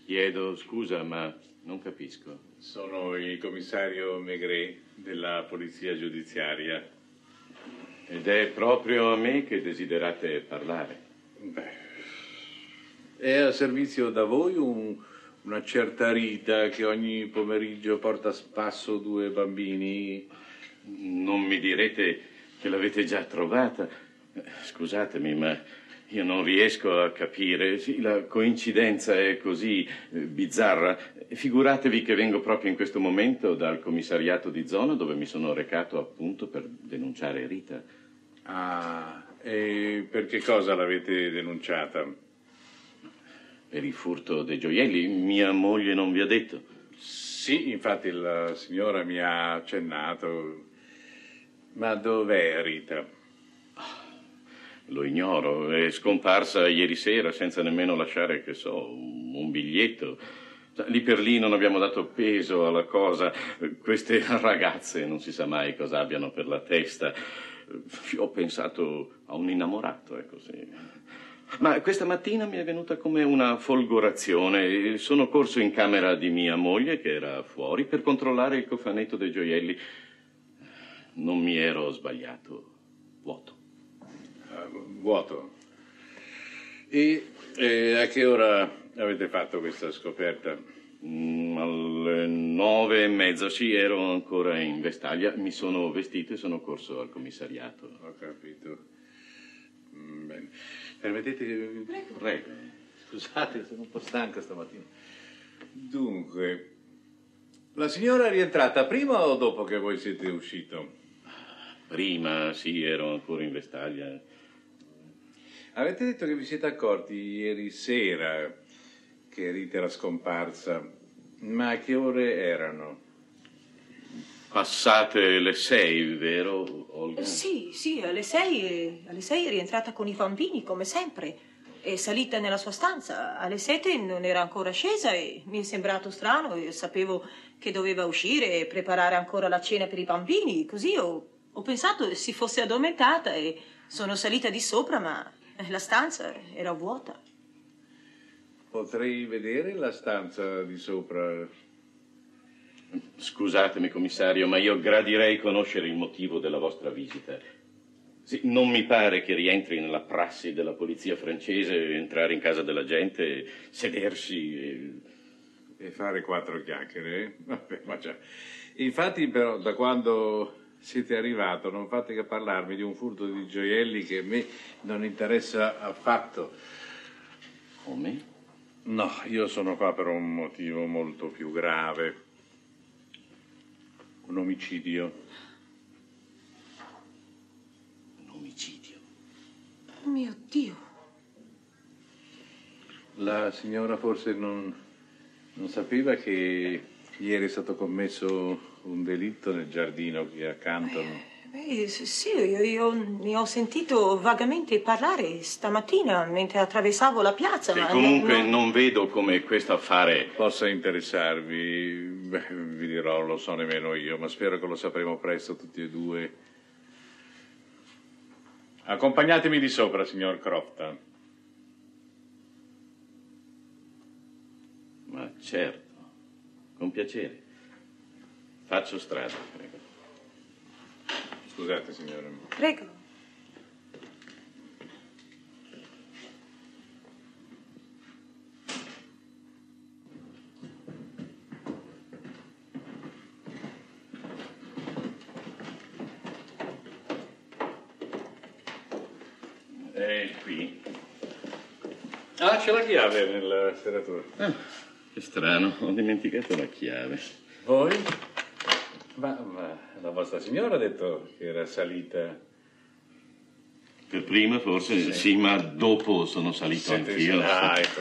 [SPEAKER 3] Chiedo scusa, ma non capisco. Sono il commissario Maigret della polizia giudiziaria.
[SPEAKER 18] Ed è proprio a me che desiderate parlare.
[SPEAKER 3] Beh, è a servizio da voi un- una certa Rita che ogni pomeriggio porta a spasso due bambini?
[SPEAKER 18] Non mi direte che l'avete già trovata. Scusatemi, ma io non riesco a capire. Sì, la coincidenza è così eh, bizzarra. Figuratevi che vengo proprio in questo momento dal commissariato di zona dove mi sono recato appunto per denunciare Rita.
[SPEAKER 3] Ah, e per che cosa l'avete denunciata?
[SPEAKER 18] Per il furto dei gioielli, mia moglie non vi ha detto.
[SPEAKER 3] Sì, infatti la signora mi ha accennato. Ma dov'è Rita?
[SPEAKER 18] Lo ignoro, è scomparsa ieri sera senza nemmeno lasciare, che so, un biglietto. Lì per lì non abbiamo dato peso alla cosa. Queste ragazze non si sa mai cosa abbiano per la testa. Io ho pensato a un innamorato, ecco sì. Ma questa mattina mi è venuta come una folgorazione. Sono corso in camera di mia moglie, che era fuori, per controllare il cofanetto dei gioielli. Non mi ero sbagliato. Vuoto.
[SPEAKER 3] Ah, vuoto. E eh, a che ora avete fatto questa scoperta?
[SPEAKER 18] Mm, alle nove e mezza, sì, ero ancora in vestaglia. Mi sono vestito e sono corso al commissariato.
[SPEAKER 3] Ho capito. Mm, Bene. Permettete che...
[SPEAKER 18] Prego.
[SPEAKER 3] Scusate, sono un po' stanco stamattina. Dunque, la signora è rientrata prima o dopo che voi siete uscito?
[SPEAKER 18] Prima, sì, ero ancora in vestaglia.
[SPEAKER 3] Avete detto che vi siete accorti ieri sera che Rita era scomparsa, ma a che ore erano?
[SPEAKER 18] Passate le sei, vero, Olga?
[SPEAKER 17] Sì, sì, alle sei, eh, alle sei è rientrata con i bambini, come sempre. È salita nella sua stanza. Alle sette non era ancora scesa e mi è sembrato strano. e sapevo che doveva uscire e preparare ancora la cena per i bambini. Così ho, ho pensato si fosse addormentata e sono salita di sopra, ma la stanza era vuota.
[SPEAKER 3] Potrei vedere la stanza di sopra?
[SPEAKER 18] Scusatemi, commissario, ma io gradirei conoscere il motivo della vostra visita. Sì, non mi pare che rientri nella prassi della polizia francese entrare in casa della gente, sedersi e...
[SPEAKER 3] E fare quattro chiacchiere? eh? Vabbè, ma già. Infatti, però, da quando siete arrivato non fate che parlarmi di un furto di gioielli che a me non interessa affatto.
[SPEAKER 18] Come?
[SPEAKER 3] No, io sono qua per un motivo molto più grave. Un omicidio.
[SPEAKER 18] Un omicidio?
[SPEAKER 17] Mio Dio.
[SPEAKER 3] La signora forse non, non sapeva che ieri è stato commesso un delitto nel giardino qui accanto. no?
[SPEAKER 17] Beh, s- sì, io, io ne ho sentito vagamente parlare stamattina mentre attraversavo la piazza.
[SPEAKER 18] E
[SPEAKER 17] ma
[SPEAKER 18] comunque
[SPEAKER 17] non-
[SPEAKER 18] non vedo come questo affare
[SPEAKER 3] Possa interessarvi, beh, vi dirò, lo so nemmeno io, ma spero che lo sapremo presto tutti e due. Accompagnatemi di sopra, signor Crofton.
[SPEAKER 18] Ma certo, con piacere. Faccio strada, prego.
[SPEAKER 3] Scusate signora.
[SPEAKER 17] Prego.
[SPEAKER 18] È.
[SPEAKER 3] Ah, c'è la chiave nel serratore.
[SPEAKER 18] Ah, che strano, ho dimenticato la chiave.
[SPEAKER 3] Voi? Ma, ma la vostra signora ha detto che era salita.
[SPEAKER 18] Per prima forse sì, ma dopo sono salito
[SPEAKER 3] Siete-
[SPEAKER 18] anch'io.
[SPEAKER 3] Ah, ecco.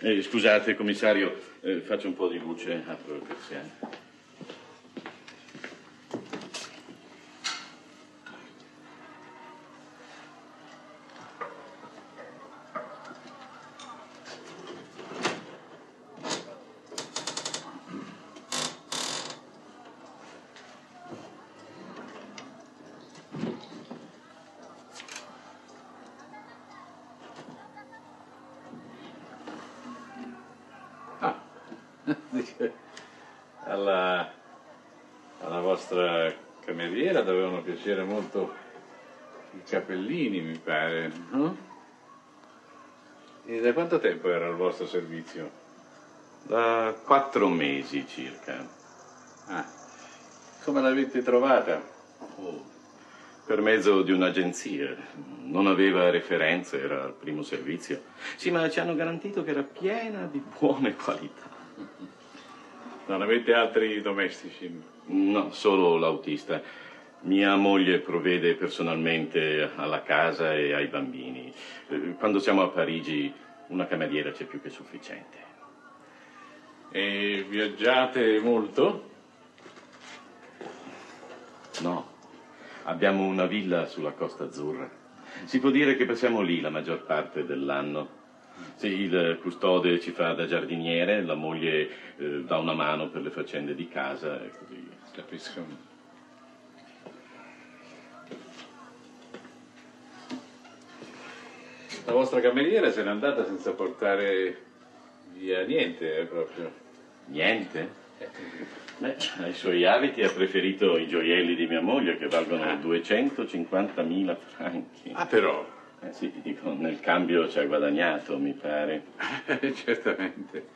[SPEAKER 18] Eh, scusate, commissario, eh, faccio un po' di luce, apro il persiano.
[SPEAKER 3] Dice, Alla, alla vostra cameriera dovevano piacere molto i capellini, mi pare, no? E da quanto tempo era al vostro servizio?
[SPEAKER 18] Da quattro mesi circa.
[SPEAKER 3] Ah, come l'avete trovata?
[SPEAKER 18] Oh, per mezzo di un'agenzia. Non aveva referenze, era al primo servizio. Sì, ma ci hanno garantito che era piena di buone qualità.
[SPEAKER 3] Non avete altri domestici?
[SPEAKER 18] No, solo l'autista. Mia moglie provvede personalmente alla casa e ai bambini. Eh, Quando siamo a Parigi una cameriera c'è più che sufficiente.
[SPEAKER 3] E viaggiate molto?
[SPEAKER 18] No, abbiamo una villa sulla Costa Azzurra. Si può dire che passiamo lì la maggior parte dell'anno. Sì, il custode ci fa da giardiniere, la moglie eh, dà una mano per le faccende di casa e così via.
[SPEAKER 3] Capisco. La vostra cameriera se n'è andata senza portare via niente, eh, proprio.
[SPEAKER 18] Niente? Beh, ai suoi abiti ha preferito i gioielli di mia moglie che valgono 250.000 franchi.
[SPEAKER 3] Ah, però.
[SPEAKER 18] Eh sì, dico, nel cambio ci ha guadagnato, mi pare.
[SPEAKER 3] Certamente.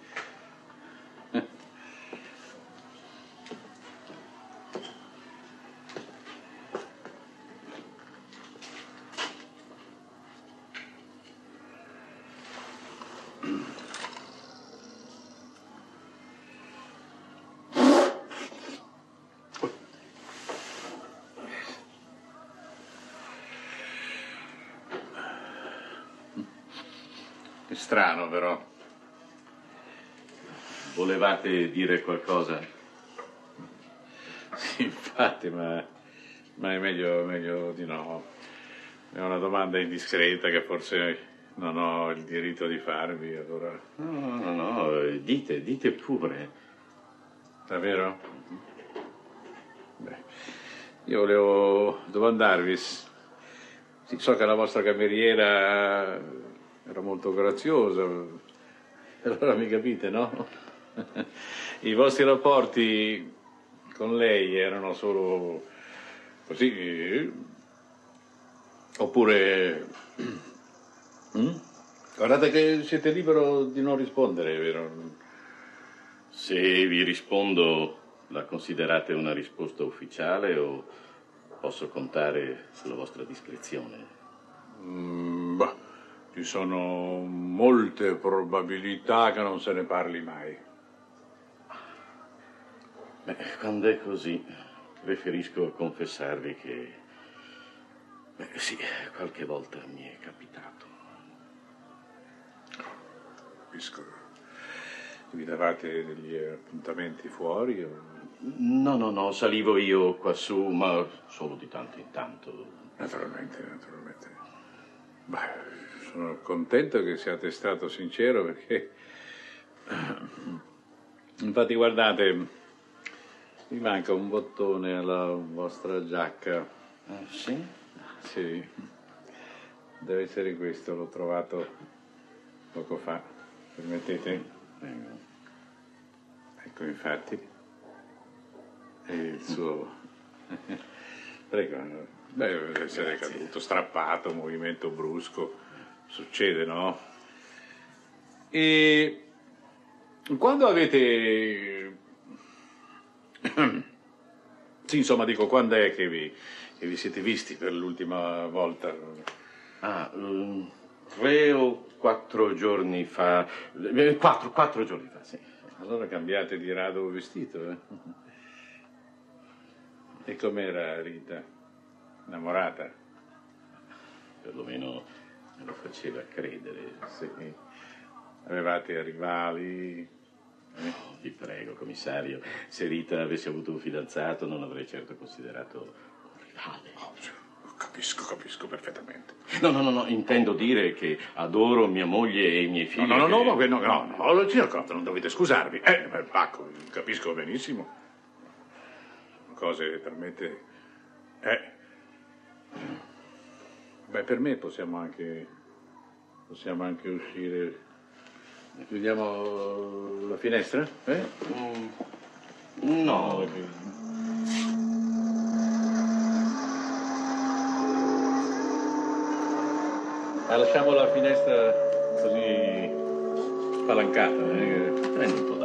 [SPEAKER 3] È strano, però.
[SPEAKER 18] Volevate dire qualcosa?
[SPEAKER 3] Sì, infatti, ma, ma è meglio, meglio di no. È una domanda indiscreta che forse non ho il diritto di farvi, allora.
[SPEAKER 18] No, no, no, eh, dite, dite pure.
[SPEAKER 3] Davvero? Beh, io volevo domandarvi. so che la vostra cameriera era molto graziosa, allora mi capite, no? I vostri rapporti con lei erano solo così? Oppure... Mm? Guardate che siete libero di non rispondere, vero?
[SPEAKER 18] Se vi rispondo, la considerate una risposta ufficiale o posso contare sulla vostra discrezione?
[SPEAKER 3] Mm, bah, ci sono molte probabilità che non se ne parli mai.
[SPEAKER 18] Beh, quando è così, preferisco confessarvi che... Beh, sì, qualche volta mi è capitato.
[SPEAKER 3] Capisco. Vi davate degli appuntamenti fuori? o-
[SPEAKER 18] No, no, no, salivo io qua su, ma solo di tanto in tanto.
[SPEAKER 3] Naturalmente, naturalmente. Beh, sono contento che siate stato sincero perché... Infatti, guardate, mi manca un bottone alla vostra giacca.
[SPEAKER 18] Ah, sì?
[SPEAKER 3] Sì. Deve essere questo, l'ho trovato poco fa. Permettete? Ecco, infatti. È il suo... Prego. Beh, deve essere caduto, strappato, movimento brusco. Succede, no? E quando avete... sì, insomma, dico, quando è che vi, che vi siete visti per l'ultima volta?
[SPEAKER 18] Ah, ehm, tre o quattro giorni fa. eh, Quattro, quattro giorni fa, sì.
[SPEAKER 3] Allora cambiate di rado vestito, eh? E com'era Rita? Innamorata?
[SPEAKER 18] Perlomeno me lo faceva credere.
[SPEAKER 3] Sì. Avevate rivali?
[SPEAKER 18] Eh, vi prego, commissario, se Rita avesse avuto un fidanzato non avrei certo considerato un rivale.
[SPEAKER 3] Capisco, capisco perfettamente.
[SPEAKER 18] No, no, no, no, intendo dire che adoro mia moglie e i miei figli.
[SPEAKER 3] No, no, no,
[SPEAKER 18] che-
[SPEAKER 3] no, no, no, no, signor Cotta, non dovete scusarvi. Eh, Pacco, capisco benissimo. Cose talmente... Eh. Beh, per me possiamo anche... Possiamo anche uscire... Chiudiamo la finestra? Eh?
[SPEAKER 18] No.
[SPEAKER 3] Ah, lasciamo la finestra così spalancata. Eh?
[SPEAKER 18] Prendi un po'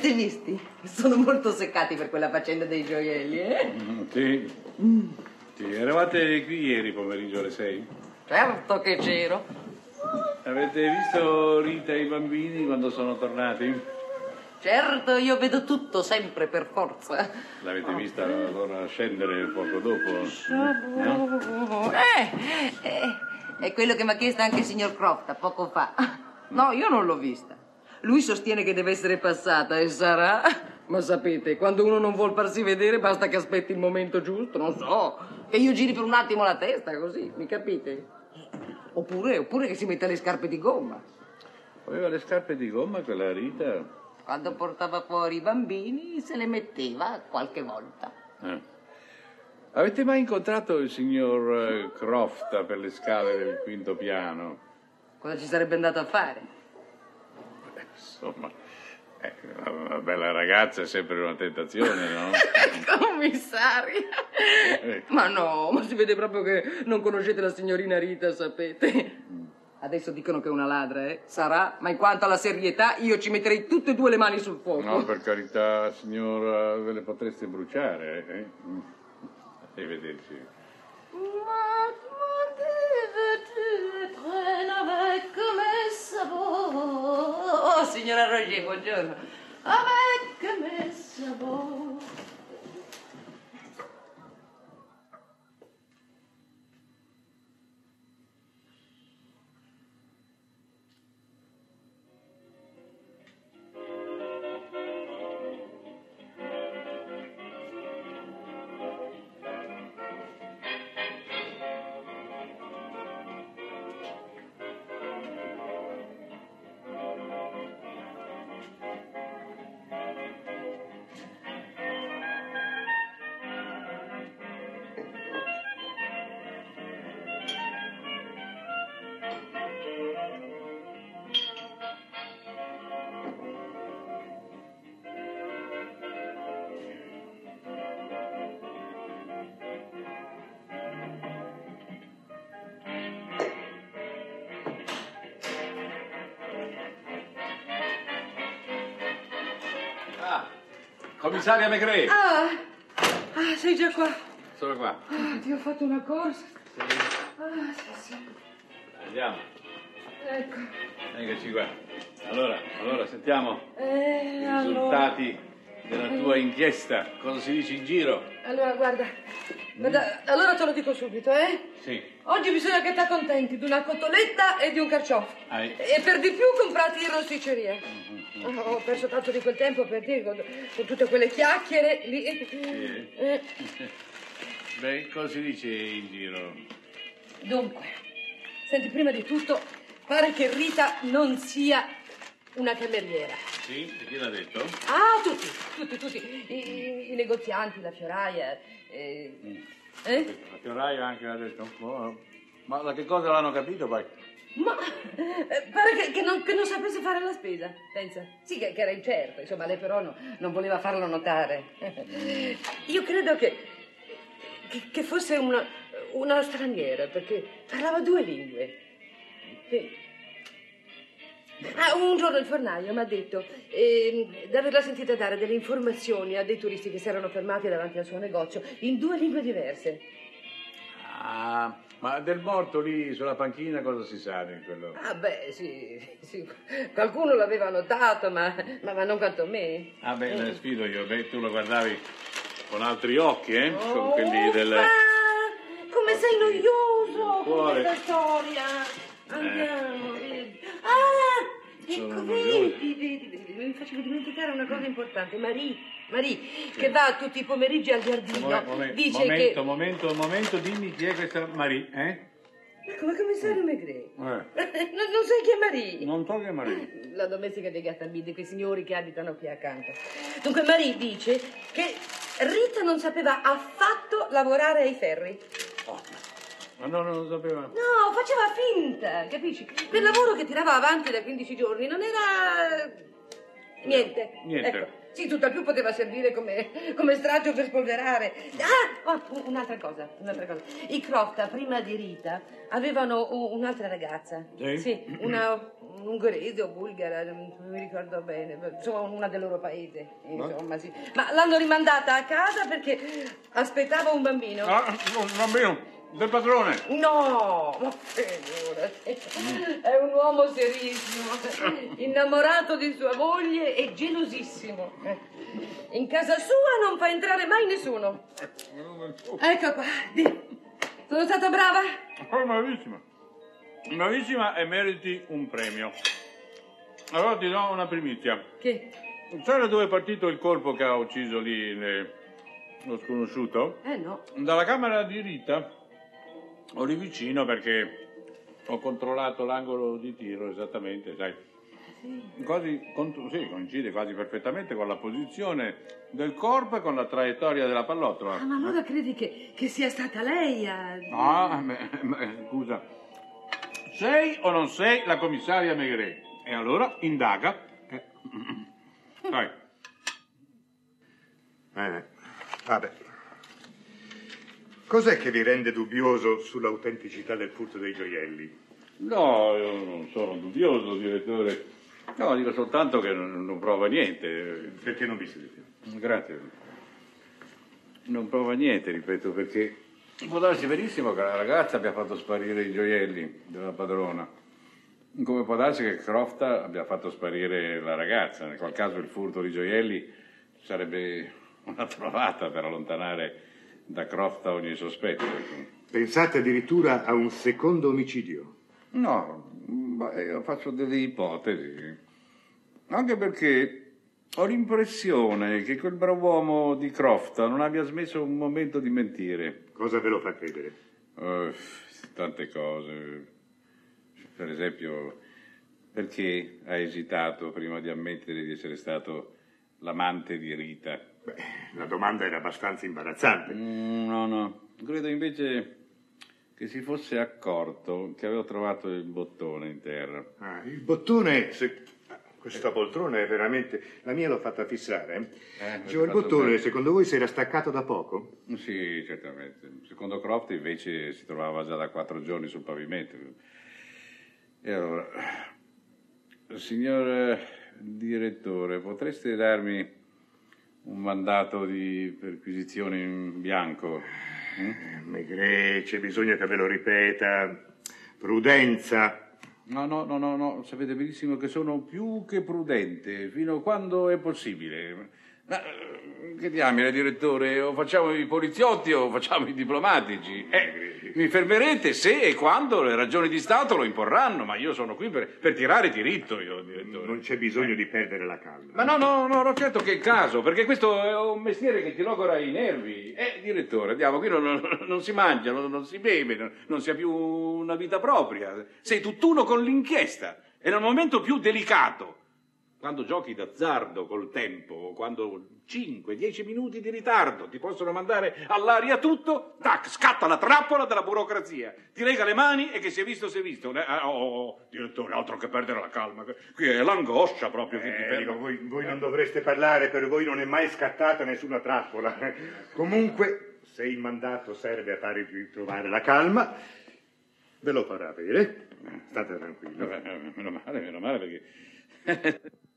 [SPEAKER 2] avete visti? Sono molto seccati per quella faccenda dei gioielli, eh?
[SPEAKER 3] Mm, Sì. Sì, eravate qui ieri pomeriggio alle 6?
[SPEAKER 2] Certo che c'ero.
[SPEAKER 3] Avete visto Rita e i bambini quando sono tornati?
[SPEAKER 2] Certo, io vedo tutto sempre per forza.
[SPEAKER 3] L'avete vista allora scendere poco dopo? No?
[SPEAKER 2] Eh, eh, è quello che mi ha chiesto anche il signor Croft poco fa. No, io non l'ho vista. Lui sostiene che deve essere passata e sarà. Ma sapete, quando uno non vuol farsi vedere basta che aspetti il momento giusto, non so, che io giri per un attimo la testa così, mi capite? Oppure, oppure che si metta le scarpe di gomma.
[SPEAKER 3] Aveva le scarpe di gomma quella Rita?
[SPEAKER 2] Quando portava fuori i bambini se le metteva qualche volta.
[SPEAKER 3] Eh. Avete mai incontrato il signor eh, Croft per le scale del quinto piano?
[SPEAKER 2] Cosa ci sarebbe andato a fare?
[SPEAKER 3] Insomma, eh, una bella ragazza è sempre una tentazione, no?
[SPEAKER 2] Commissario!
[SPEAKER 3] Eh,
[SPEAKER 2] Ma no, ma si vede proprio che non conoscete la signorina Rita, sapete? Adesso dicono che è una ladra, eh? Sarà, ma in quanto alla serietà, io ci metterei tutte e due le mani sul fuoco.
[SPEAKER 3] No, per carità, signora, ve le potreste bruciare, eh? Mm. Arrivederci.
[SPEAKER 2] Oh, signora Roger, buongiorno. Avec mes sabots.
[SPEAKER 3] Commissaria Megre,
[SPEAKER 2] Ah, ah, sei già qua.
[SPEAKER 3] sono qua.
[SPEAKER 2] Ah, ti ho fatto una corsa. Ah, sì, sì.
[SPEAKER 3] Andiamo,
[SPEAKER 2] Ecco.
[SPEAKER 3] eccoci qua. Allora, allora, sentiamo
[SPEAKER 2] Eh,
[SPEAKER 3] i
[SPEAKER 2] allora.
[SPEAKER 3] risultati della tua inchiesta. Cosa si dice in giro?
[SPEAKER 2] Allora, guarda. guarda, Allora te lo dico subito, eh?
[SPEAKER 3] Sì.
[SPEAKER 2] Oggi bisogna che ti accontenti di una cotoletta e di un carciofo.
[SPEAKER 3] Hai-
[SPEAKER 2] E per di più comprati in rosticceria. Oh, Ho perso tanto di quel tempo per dire con, con tutte quelle chiacchiere lì. Eh,
[SPEAKER 3] Beh, cosa si dice in giro?
[SPEAKER 2] Dunque, senti, prima di tutto, pare che Rita non sia una cameriera.
[SPEAKER 3] Sì? E chi l'ha detto?
[SPEAKER 2] Ah, tutti, tutti, tutti. I, i- negozianti, la fioraia. eh, eh?
[SPEAKER 3] La fioraia anche l'ha detto. Ma da che cosa l'hanno capito poi?
[SPEAKER 2] Ma eh, pare che, che non, che non sapesse fare la spesa, pensa. Sì, che, che era incerto, insomma, lei però no- non voleva farlo notare. Io credo che, che, fosse una, una straniera, perché parlava due lingue. Sì. Ah, un giorno il fornaio mi ha detto ehm, di averla sentita dare delle informazioni a dei turisti che si erano fermati davanti al suo negozio in due lingue diverse.
[SPEAKER 3] Ah, ma del morto lì sulla panchina cosa si sa di quello?
[SPEAKER 2] Ah, beh, sì, sì. qualcuno l'aveva notato, ma, ma, ma non quanto me.
[SPEAKER 3] Ah beh, le sfido io, beh, tu lo guardavi con altri occhi, eh? Con quelli del...
[SPEAKER 2] Uffa! Come sei noioso
[SPEAKER 3] cuore.
[SPEAKER 2] questa storia. Andiamo, vedi. Ah, ecco, vedi, vedi, vedi, mi facevo dimenticare una cosa importante. Marie, Marie, che va tutti i pomeriggi al giardino,
[SPEAKER 3] Momen- momen-
[SPEAKER 2] dice
[SPEAKER 3] momento,
[SPEAKER 2] che...
[SPEAKER 3] momento, momento, dimmi chi è questa Marie, eh?
[SPEAKER 2] Come commissario Maigret.
[SPEAKER 3] Eh,
[SPEAKER 2] non, non sai chi è Marie?
[SPEAKER 3] non so che è Marie.
[SPEAKER 2] La domestica dei Gattambidi, quei signori che abitano qui accanto. Dunque, Marie dice che Rita non sapeva affatto lavorare ai ferri.
[SPEAKER 3] Ma no, non lo sapeva.
[SPEAKER 2] No, faceva finta, capisci? Quel lavoro che tirava avanti da 15 giorni non era... niente.
[SPEAKER 3] Niente.
[SPEAKER 2] Ecco, sì, tutt'al più poteva servire come, come straccio per spolverare. Ah, oh, un- un'altra cosa, un'altra cosa. I Crofta, prima di Rita, avevano un'altra ragazza.
[SPEAKER 3] Sì?
[SPEAKER 2] una ungherese o bulgara, non mi ricordo bene, insomma una del loro paese. Insomma, sì. Ma l'hanno rimandata a casa perché aspettava un bambino.
[SPEAKER 3] Ah, un bambino del padrone.
[SPEAKER 2] No, ma figurati. È un uomo serissimo, innamorato di sua moglie e gelosissimo. In casa sua non fa entrare mai nessuno. Ecco qua, di. Sono stata brava?
[SPEAKER 3] Oh, bravissima. Bravissima e meriti un premio. Allora ti do una primizia.
[SPEAKER 2] Che?
[SPEAKER 3] Sai da dove è partito il colpo che ha ucciso lì le- lo sconosciuto?
[SPEAKER 2] Eh no.
[SPEAKER 3] Dalla camera di Rita, o lì vicino perché ho controllato l'angolo di tiro esattamente, sai. Quasi, sì, coincide quasi perfettamente con la posizione del corpo e con la traiettoria della pallottola.
[SPEAKER 2] Ah, ma allora credi che, che sia stata lei a...
[SPEAKER 3] Ah, beh, scusa. Sei o non sei la commissaria Maigret? E allora indaga. Dai.
[SPEAKER 19] Eh, vabbè. Cos'è che vi rende dubbioso sull'autenticità del furto dei gioielli?
[SPEAKER 3] No, io non sono dubbioso, direttore. No, dico soltanto che non, non prova niente.
[SPEAKER 19] Perché non vi sedete?
[SPEAKER 3] Grazie. Non prova niente, ripeto, perché può darsi benissimo che la ragazza abbia fatto sparire i gioielli della padrona. Come può darsi che Crofta abbia fatto sparire la ragazza. In quel caso il furto di gioielli sarebbe una trovata per allontanare da Crofta ogni sospetto. ecco.
[SPEAKER 19] Pensate addirittura a un secondo omicidio?
[SPEAKER 3] No, ma io faccio delle ipotesi. Anche perché ho l'impressione che quel brav'uomo di Crofta non abbia smesso un momento di mentire.
[SPEAKER 19] Cosa ve lo fa credere?
[SPEAKER 3] Eh, tante cose. Per esempio, perché ha esitato prima di ammettere di essere stato l'amante di Rita?
[SPEAKER 19] Beh, la domanda era abbastanza imbarazzante.
[SPEAKER 3] Mm, no, no. Credo invece che si fosse accorto che avevo trovato il bottone in terra.
[SPEAKER 19] Ah, il bottone, se- questa poltrona è veramente... La mia l'ho fatta fissare. Eh?
[SPEAKER 3] Eh,
[SPEAKER 19] Dicevo, il
[SPEAKER 3] fatto
[SPEAKER 19] bottone,
[SPEAKER 3] bene.
[SPEAKER 19] secondo voi si era staccato da poco?
[SPEAKER 3] Sì, certamente. Secondo Croft invece si trovava già da quattro giorni sul pavimento. E allora, signor eh, direttore, potreste darmi un mandato di perquisizione in bianco?
[SPEAKER 19] Eh, Maigret, c'è bisogno che ve lo ripeta. Prudenza.
[SPEAKER 3] No, no, no, no, no, sapete benissimo che sono più che prudente, fino a quando è possibile. Ma eh, che diamine, direttore, o facciamo i poliziotti o facciamo i diplomatici? Eh, mi fermerete se e quando le ragioni di Stato lo imporranno, ma io sono qui per, per tirare diritto, io, direttore.
[SPEAKER 19] Non c'è bisogno di perdere la calma.
[SPEAKER 3] Ma no, no, no, no, certo che è il caso, perché questo è un mestiere che ti logora i nervi. Eh, direttore, andiamo, qui non, non- non si mangia, non, non si beve, non, non si ha più una vita propria. Sei tutt'uno con l'inchiesta. E nel momento più delicato
[SPEAKER 20] quando giochi d'azzardo col tempo, quando 5-10 minuti di ritardo ti possono mandare all'aria tutto, tac, scatta la trappola della burocrazia. Ti lega le mani e che si è visto, si è visto. Eh, oh, oh, direttore, altro che perdere la calma. Qui è l'angoscia proprio che ti
[SPEAKER 19] Eh,
[SPEAKER 20] perde.
[SPEAKER 19] dico, voi, voi non dovreste parlare, per voi non è mai scattata nessuna trappola. Comunque, se il mandato serve a fare ritrovare la calma, ve lo farà avere. State tranquillo.
[SPEAKER 20] Meno male, meno male perché...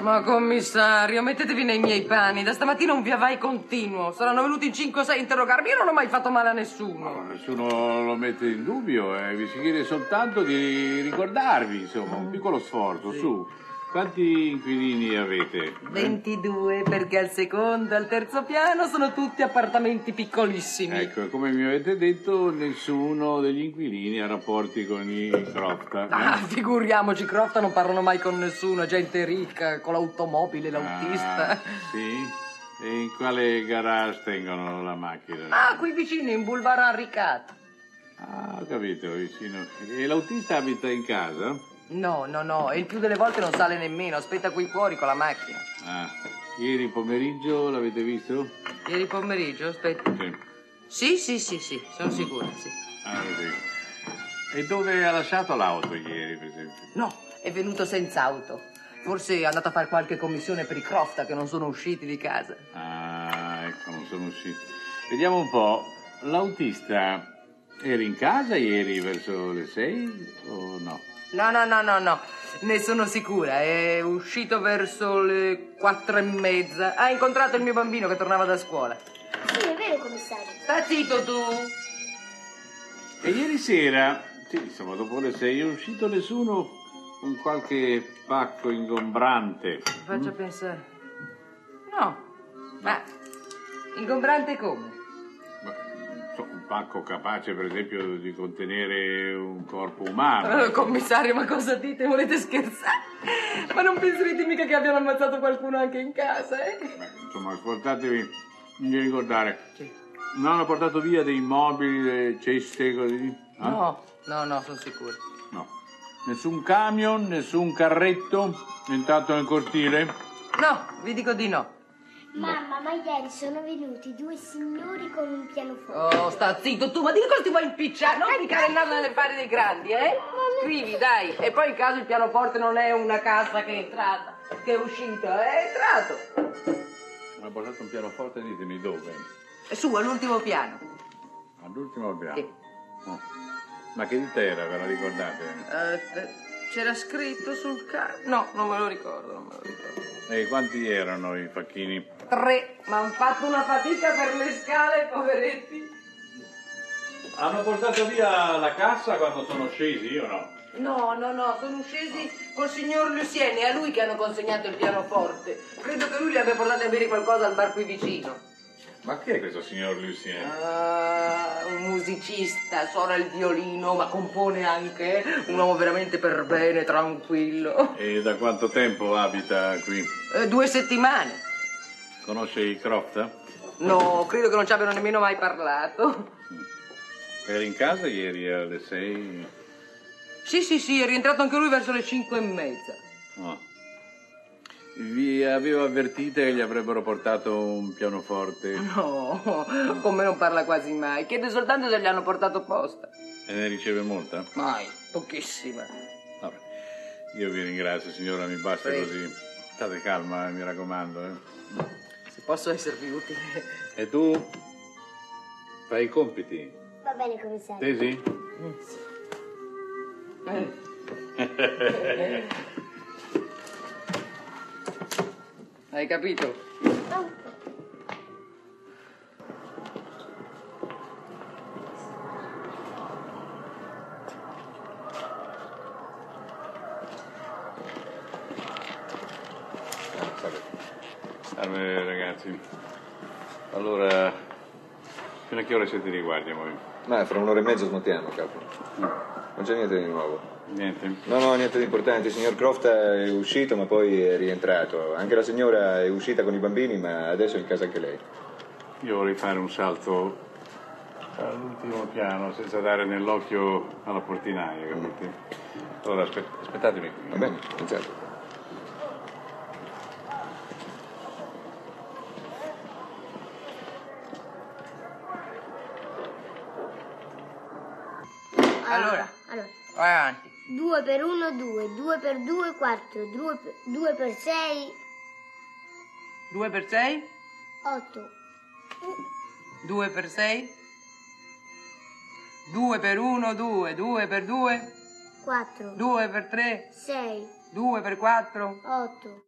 [SPEAKER 2] Ma commissario, mettetevi nei miei panni. Da stamattina un via vai continuo. Saranno venuti in 5 o 6 a interrogarmi. Io non ho mai fatto male a nessuno.
[SPEAKER 3] Nessuno lo mette in dubbio, eh. vi si chiede soltanto di ricordarvi, insomma, un piccolo sforzo, su. Quanti inquilini avete?
[SPEAKER 2] 22, perché al secondo e al terzo piano sono tutti appartamenti piccolissimi.
[SPEAKER 3] Ecco, come mi avete detto, nessuno degli inquilini ha rapporti con i Croft. eh?
[SPEAKER 2] Ah, figuriamoci, Crofta non parlano mai con nessuno, gente ricca, con l'automobile, l'autista.
[SPEAKER 3] Ah, sì? E in quale garage tengono la macchina?
[SPEAKER 2] Ah, qui vicino, in Boulevard Arricato.
[SPEAKER 3] Ah, ho capito, vicino. E l'autista abita in casa?
[SPEAKER 2] No, no, no, e il più delle volte non sale nemmeno, aspetta qui fuori con la macchina.
[SPEAKER 3] Ah, ieri pomeriggio l'avete visto?
[SPEAKER 2] Ieri pomeriggio, aspetta.
[SPEAKER 3] Sì.
[SPEAKER 2] Sì, sì, sì, sì, sono sicura, sì.
[SPEAKER 3] Ah, visto. E dove ha lasciato l'auto ieri, per esempio?
[SPEAKER 2] No, è venuto senza auto. Forse è andato a fare qualche commissione per i Crofta che non sono usciti di casa.
[SPEAKER 3] Ah, ecco, non sono usciti. Vediamo un po'. L'autista era in casa ieri verso le sei o no?
[SPEAKER 2] No, no, no, no, no, ne sono sicura. È uscito verso le quattro e mezza. Ha incontrato il mio bambino che tornava da scuola.
[SPEAKER 21] Sì, è vero, commissario.
[SPEAKER 2] Sta zitto tu.
[SPEAKER 3] E ieri sera, sì, insomma, dopo le sei, è uscito nessuno con qualche pacco ingombrante.
[SPEAKER 2] Mi faccia pensare. No, ma ingombrante come?
[SPEAKER 3] Pacco capace, per esempio, di contenere un corpo umano.
[SPEAKER 2] Eh, commissario, ma cosa dite? Volete scherzare? Ma non penserete mica che abbiano ammazzato qualcuno anche in casa, eh?
[SPEAKER 3] Insomma, ascoltatevi di ricordare. Non hanno portato via dei mobili, delle ceste così? eh?
[SPEAKER 2] No, no, no, sono sicura.
[SPEAKER 3] No. Nessun camion, nessun carretto entrato nel cortile?
[SPEAKER 2] No, vi dico di no.
[SPEAKER 21] Mamma, ma ieri sono venuti due signori con un pianoforte.
[SPEAKER 2] Oh, sta zitto tu, ma di che cosa ti vuoi impicciare? Non piccare il naso nelle pari dei grandi, eh? Scrivi, dai. E poi in caso il pianoforte non è una casa che è entrata, che è uscita, è entrato.
[SPEAKER 3] Ha portato un pianoforte, ditemi dove?
[SPEAKER 2] È su, all'ultimo piano.
[SPEAKER 3] All'ultimo piano.
[SPEAKER 2] Sì.
[SPEAKER 3] Oh. Ma che dita era, ve la ricordate?
[SPEAKER 2] Eh, c'era scritto sul carro? No, non me lo ricordo, non me lo ricordo.
[SPEAKER 3] E quanti erano i facchini?
[SPEAKER 2] Tre, ma hanno fatto una fatica per le scale, poveretti.
[SPEAKER 3] Hanno portato via la cassa quando sono scesi o no?
[SPEAKER 2] No, no, no, sono scesi col signor Lucien, è a lui che hanno consegnato il pianoforte. Credo che lui li abbia portati a bere qualcosa al bar qui vicino.
[SPEAKER 3] Ma chi è questo signor Lucien?
[SPEAKER 2] Ah, un musicista, suona il violino, ma compone anche. Un uomo veramente per bene, tranquillo.
[SPEAKER 3] E da quanto tempo abita qui?
[SPEAKER 2] Eh, due settimane.
[SPEAKER 3] Conosce i Croft?
[SPEAKER 2] No, credo che non ci abbiano nemmeno mai parlato.
[SPEAKER 3] Era in casa ieri alle sei?
[SPEAKER 2] Sì, sì, sì, è rientrato anche lui verso le cinque e mezza.
[SPEAKER 3] No. Vi avevo avvertite che gli avrebbero portato un pianoforte
[SPEAKER 2] No, con me non parla quasi mai. Chiede soltanto se gli hanno portato posta.
[SPEAKER 3] e ne riceve molta?
[SPEAKER 2] Mai, pochissima.
[SPEAKER 3] Vabbè. Io vi ringrazio signora, mi basta
[SPEAKER 2] Prego.
[SPEAKER 3] così. State calma, eh, mi raccomando. eh.
[SPEAKER 2] Se posso esservi utile.
[SPEAKER 3] E tu? Fai i compiti?
[SPEAKER 21] Va bene, commissario.
[SPEAKER 3] Tesi?
[SPEAKER 2] Hai capito?
[SPEAKER 3] Salve ragazzi. Allora, fino a che ora siete di guardia voi?
[SPEAKER 9] Ma fra un'ora e mezzo smontiamo, capo. Non c'è niente di nuovo.
[SPEAKER 3] Niente.
[SPEAKER 9] No, no, niente di importante. Il signor Croft è uscito ma poi è rientrato. Anche la signora è uscita con i bambini ma adesso è in casa anche lei.
[SPEAKER 3] Io vorrei fare un salto all'ultimo piano senza dare nell'occhio alla portinaia, mm. capite? Mm. Allora aspet- aspettatemi qui.
[SPEAKER 9] Va bene, pensate.
[SPEAKER 22] Allora,
[SPEAKER 21] allora.
[SPEAKER 22] allora. avanti.
[SPEAKER 21] 2 per 1, 2, 2 per 2, 4, 2 per, 2 per 6,
[SPEAKER 22] 2 per 6,
[SPEAKER 21] 8.
[SPEAKER 22] 2 per 6, 2 per 1, 2, 2 per 2,
[SPEAKER 21] 4,
[SPEAKER 22] 2 per 3,
[SPEAKER 21] 6,
[SPEAKER 22] 2 per 4,
[SPEAKER 21] 8.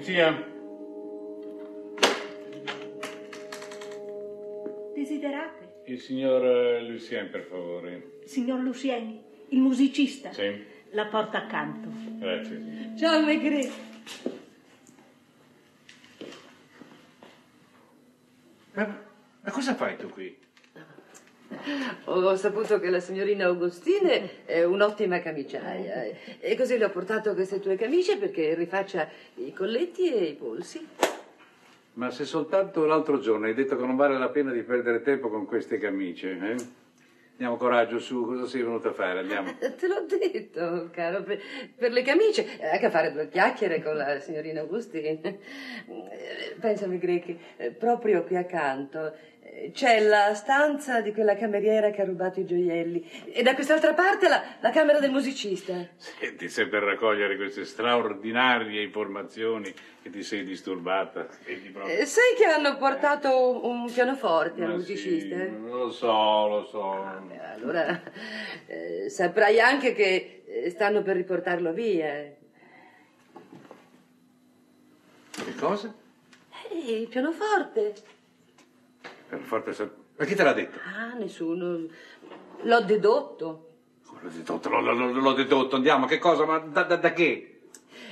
[SPEAKER 3] Polizia?
[SPEAKER 23] Desiderate?
[SPEAKER 3] Il signor Lucien, per favore.
[SPEAKER 23] Signor Lucien, il musicista.
[SPEAKER 3] Sì,
[SPEAKER 23] La porta accanto.
[SPEAKER 3] grazie.
[SPEAKER 2] Ciao, Maigret.
[SPEAKER 3] Ma cosa fai tu qui?
[SPEAKER 2] Ho saputo che la signorina Augustine è un'ottima camiciaia e così le ho portato queste tue camicie perché rifaccia i colletti e i polsi.
[SPEAKER 20] Ma se soltanto l'altro giorno hai detto che non vale la pena di perdere tempo con queste camicie, eh? Andiamo coraggio su, cosa sei venuta a fare? Andiamo.
[SPEAKER 2] Te l'ho detto, caro, per, per le camicie, anche a fare due chiacchiere con la signorina Augustine. Eh, Pensami, Grechi, eh, proprio qui accanto eh, c'è la stanza di quella cameriera che ha rubato i gioielli e da quest'altra parte la, la camera del musicista.
[SPEAKER 20] Senti, se per raccogliere queste straordinarie informazioni che ti sei disturbata. Proprio.
[SPEAKER 2] Eh, sai che hanno portato un pianoforte al musicista?
[SPEAKER 20] sì, lo so, lo so.
[SPEAKER 2] Allora eh, saprai anche che eh, stanno per riportarlo via.
[SPEAKER 20] Che cosa?
[SPEAKER 2] Eh, il pianoforte?
[SPEAKER 20] Per forte sa- Ma chi te l'ha detto?
[SPEAKER 2] Ah, nessuno. L'ho dedotto.
[SPEAKER 20] L'ho dedotto, l'ho, dedotto, andiamo, che cosa? Ma da, da- da che?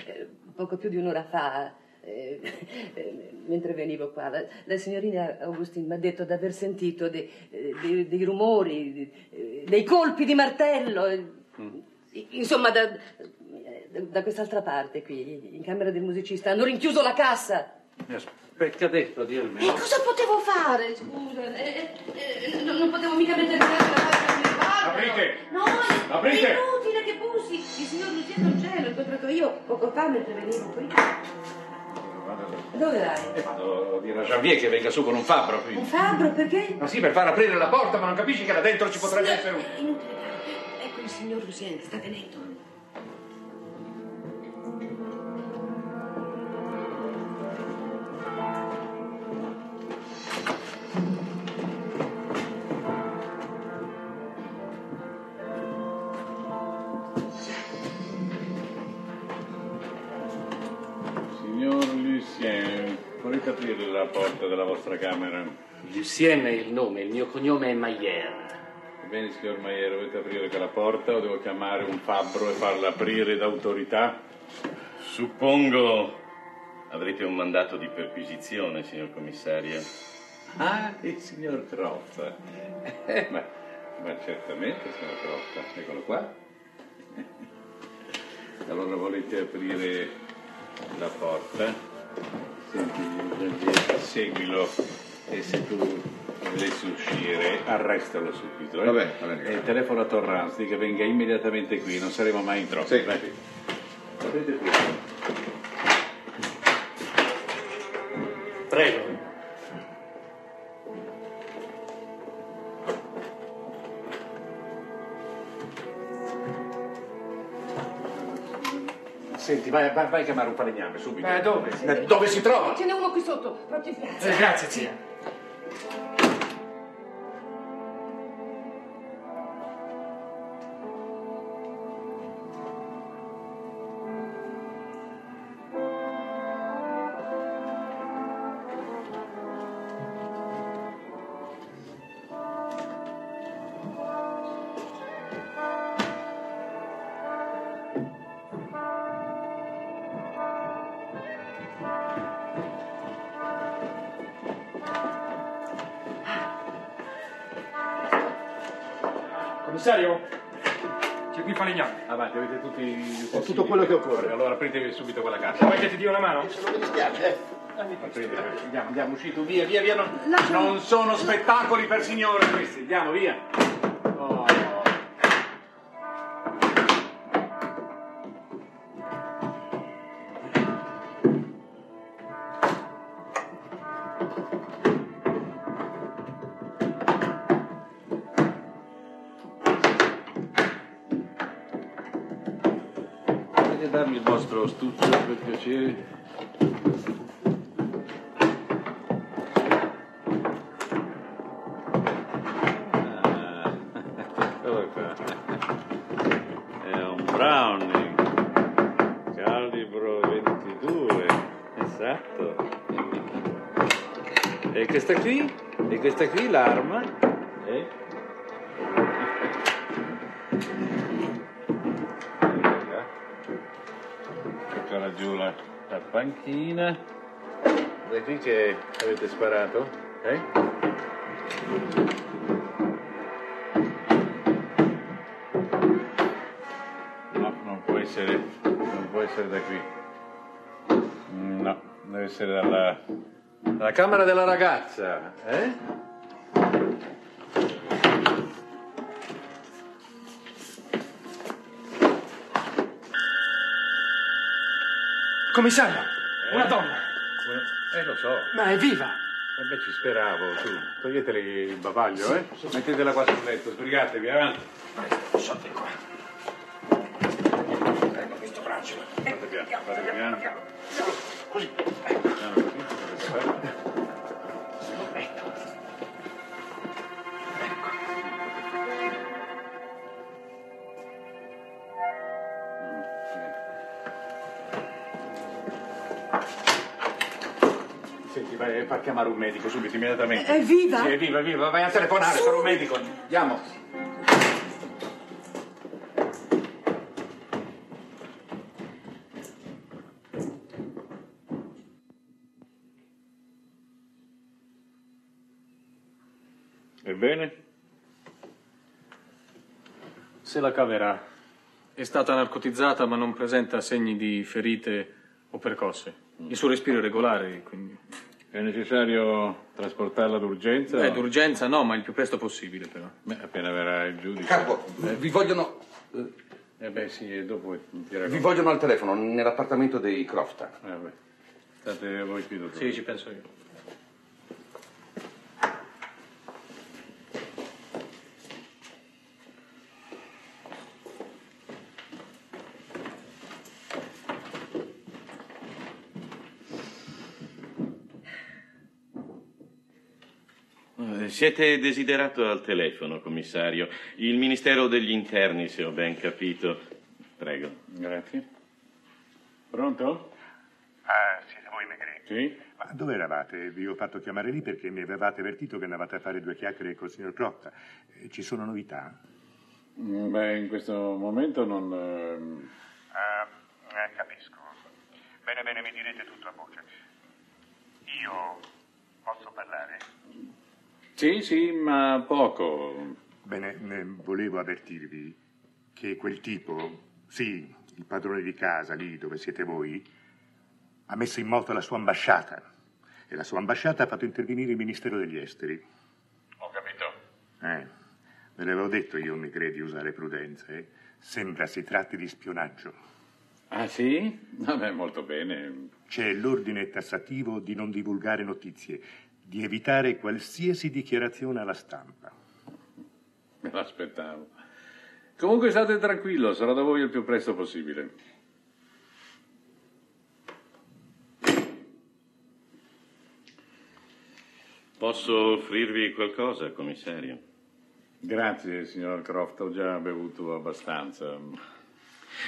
[SPEAKER 2] Eh, poco più di un'ora fa, eh, eh, mentre venivo qua, la, la signorina Augustin mi ha detto di aver sentito dei, eh, dei- dei rumori, eh, dei colpi di martello. eh, Insomma, da, da- quest'altra parte qui, in camera del musicista, hanno rinchiuso la cassa.
[SPEAKER 20] Mi aspetta detto, Dio
[SPEAKER 2] E cosa potevo fare? Scusa, eh, eh, non, non potevo mica mettere neanche la faccia.
[SPEAKER 20] Aprite!
[SPEAKER 2] No, è,
[SPEAKER 20] Aprite!
[SPEAKER 2] è inutile che bussi. Il signor Luciano non c'è, l'ho incontrato io poco fa mentre venivo qui. Dove vai?
[SPEAKER 20] E vado a dire a Janvier che venga su con un fabbro qui.
[SPEAKER 2] Un fabbro, perché?
[SPEAKER 20] Ma sì, per far aprire la porta, ma non capisci che là dentro ci potrebbe essere un...
[SPEAKER 2] È inutile, caro. Ecco il signor Lucien, sta venendo.
[SPEAKER 10] È il nome, il mio cognome è Maillard.
[SPEAKER 3] Bene, signor Maiero, volete aprire quella porta o devo chiamare un fabbro e farla aprire d'autorità?
[SPEAKER 18] Suppongo avrete un mandato di perquisizione, signor commissario.
[SPEAKER 3] Ah, il signor Croft. Eh, ma, ma certamente, signor Croft. Eccolo qua. Allora volete aprire la porta? Senti, seguilo e se tu volessi uscire, arrestalo subito. Eh?
[SPEAKER 14] Va bene, va bene.
[SPEAKER 3] E telefono a Torrance, di che venga immediatamente qui, non saremo mai in troppo.
[SPEAKER 14] Sì.
[SPEAKER 3] Vai. Sapete qui.
[SPEAKER 10] Prego.
[SPEAKER 20] Senti, vai, vai, vai a chiamare un falegname, subito.
[SPEAKER 10] Ma dove?
[SPEAKER 20] Eh, Dove si trova?
[SPEAKER 2] Ce n'è uno qui sotto, proprio in piazza.
[SPEAKER 10] Eh, grazie, zia.
[SPEAKER 3] Aprite subito quella cassa. Vuoi che ti dia una mano?
[SPEAKER 24] Non mi dispiace.
[SPEAKER 3] Aprite, andiamo, andiamo, uscito, via, via, via. Non, non sono spettacoli per signore questi. Andiamo, via. Questa qui? E questa qui l'arma? Eh? Ecco laggiù la, la panchina. Da qui che avete sparato? Eh? Dalla camera della ragazza, eh?
[SPEAKER 25] Commissario, una donna.
[SPEAKER 3] Eh, lo so.
[SPEAKER 25] Ma è viva.
[SPEAKER 3] E beh, ci speravo, su. Toglietele il bavaglio, eh? Mettetela qua sul letto, sbrigatevi, avanti.
[SPEAKER 25] Sotto qua. Prendo questo braccio.
[SPEAKER 3] Fate piano, fate piano.
[SPEAKER 25] Così.
[SPEAKER 3] Piano così, fa chiamare un medico subito, immediatamente.
[SPEAKER 25] È viva?
[SPEAKER 3] Sì, è viva, è viva. Vai a telefonare per un medico. Andiamo. Ebbene?
[SPEAKER 26] Se la caverà. È stata narcotizzata ma non presenta segni di ferite o percosse. Il suo respiro è regolare, quindi...
[SPEAKER 3] È necessario trasportarla d'urgenza?
[SPEAKER 26] Beh, d'urgenza no, ma il più presto possibile però.
[SPEAKER 3] Beh, appena verrà il giudice.
[SPEAKER 14] Capo, vi vogliono.
[SPEAKER 3] Eh beh, sì, e dopo ti racconto.
[SPEAKER 14] Vi vogliono al telefono nell'appartamento dei Crofta.
[SPEAKER 3] Eh beh. State voi qui, dottore.
[SPEAKER 26] Sì, ci penso io.
[SPEAKER 18] Eh, Siete desiderato al telefono, commissario. Il Ministero degli Interni, se ho ben capito. Prego.
[SPEAKER 3] Grazie. Pronto?
[SPEAKER 19] Ah, siete voi Megre?
[SPEAKER 3] Sì?
[SPEAKER 19] Ma dove eravate? Vi ho fatto chiamare lì perché mi avevate avvertito che andavate a fare due chiacchiere col signor Crotta. Eh, Ci sono novità?
[SPEAKER 3] Mm, Beh, in questo momento non... ehm,
[SPEAKER 19] Ah, eh, capisco. Bene, bene, mi direte tutto a voce. Io?
[SPEAKER 3] Sì, sì, ma poco.
[SPEAKER 19] Bene, volevo avvertirvi che quel tipo, sì, il padrone di casa, lì dove siete voi, ha messo in moto la sua ambasciata. E la sua ambasciata ha fatto intervenire il Ministero degli Esteri.
[SPEAKER 3] Ho capito.
[SPEAKER 19] Eh, ve l'avevo detto io, mi credi, usare prudenza, eh? Sembra si tratti di spionaggio.
[SPEAKER 3] Ah, sì? Vabbè, molto bene.
[SPEAKER 19] C'è l'ordine tassativo di non divulgare notizie, di evitare qualsiasi dichiarazione alla stampa.
[SPEAKER 3] Me l'aspettavo. Comunque state tranquillo, sarò da voi il più presto possibile.
[SPEAKER 18] Posso offrirvi qualcosa, commissario?
[SPEAKER 3] Grazie, signor Croft, ho già bevuto abbastanza.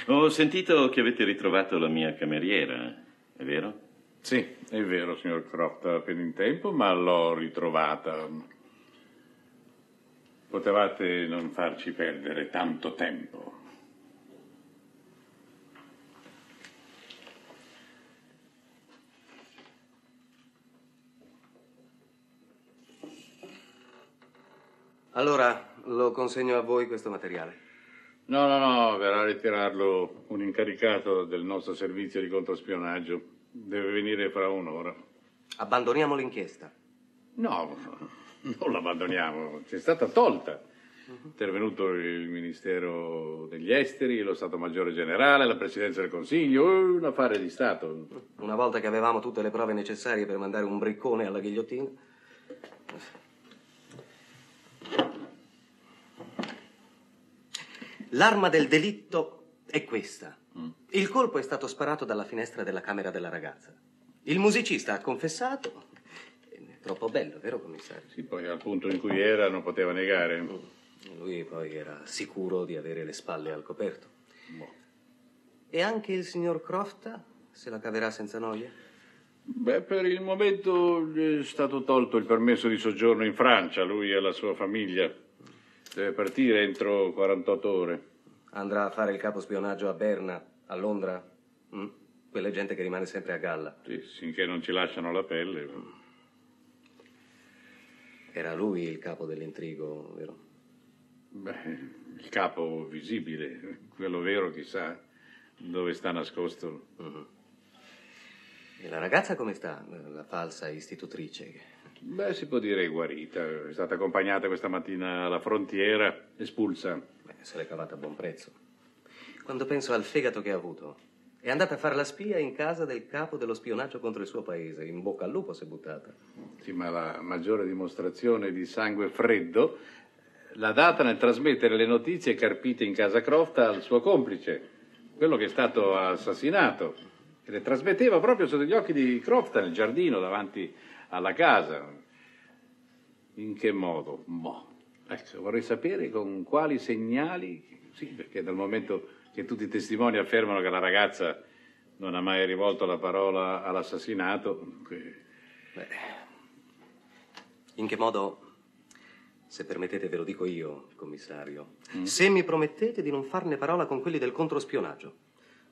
[SPEAKER 18] Ho sentito che avete ritrovato la mia cameriera, è vero?
[SPEAKER 3] Sì, è vero, signor Croft, appena in tempo, ma l'ho ritrovata. Potevate non farci perdere tanto tempo.
[SPEAKER 16] Allora, lo consegno a voi questo materiale.
[SPEAKER 3] No, no, no, verrà a ritirarlo un incaricato del nostro servizio di controspionaggio. Deve venire fra un'ora.
[SPEAKER 16] Abbandoniamo l'inchiesta.
[SPEAKER 3] No, non l'abbandoniamo, ci è stata tolta. È intervenuto il Ministero degli Esteri, lo Stato Maggiore Generale, la Presidenza del Consiglio, eh, un affare di Stato.
[SPEAKER 16] Una volta che avevamo tutte le prove necessarie per mandare un briccone alla ghigliottina. L'arma del delitto è questa. Il colpo è stato sparato dalla finestra della camera della ragazza. Il musicista ha confessato. Troppo bello, vero commissario?
[SPEAKER 3] Sì, poi al punto in cui era non poteva negare.
[SPEAKER 16] Lui poi era sicuro di avere le spalle al coperto.
[SPEAKER 3] Boh.
[SPEAKER 16] E anche il signor Crofta se la caverà senza noia?
[SPEAKER 3] Beh, per il momento gli è stato tolto il permesso di soggiorno in Francia, lui e la sua famiglia. Deve partire entro 48 ore.
[SPEAKER 16] Andrà a fare il capo spionaggio a Berna, a Londra? Mm? Quella gente che rimane sempre a galla.
[SPEAKER 3] Sì, finché non ci lasciano la pelle.
[SPEAKER 16] Era lui il capo dell'intrigo, vero?
[SPEAKER 3] Beh, il capo visibile, quello vero chissà dove sta nascosto.
[SPEAKER 16] Mhm. E la ragazza come sta? La falsa istitutrice?
[SPEAKER 3] Beh, si può dire guarita. È stata accompagnata questa mattina alla frontiera, espulsa.
[SPEAKER 16] Se l'è cavata a buon prezzo. Quando penso al fegato che ha avuto, è andata a fare la spia in casa del capo dello spionaggio contro il suo paese. In bocca al lupo si è buttata.
[SPEAKER 3] Sì, ma la maggiore dimostrazione di sangue freddo l'ha data nel trasmettere le notizie carpite in casa Crofta al suo complice, quello che è stato assassinato. E le trasmetteva proprio sotto gli occhi di Crofta nel giardino davanti alla casa. In che modo? Boh. Ecco, vorrei sapere con quali segnali. Sì, perché dal momento che tutti i testimoni affermano che la ragazza non ha mai rivolto la parola all'assassinato. que-
[SPEAKER 16] In che modo? Se permettete ve lo dico io, commissario. Se mi promettete di non farne parola con quelli del controspionaggio.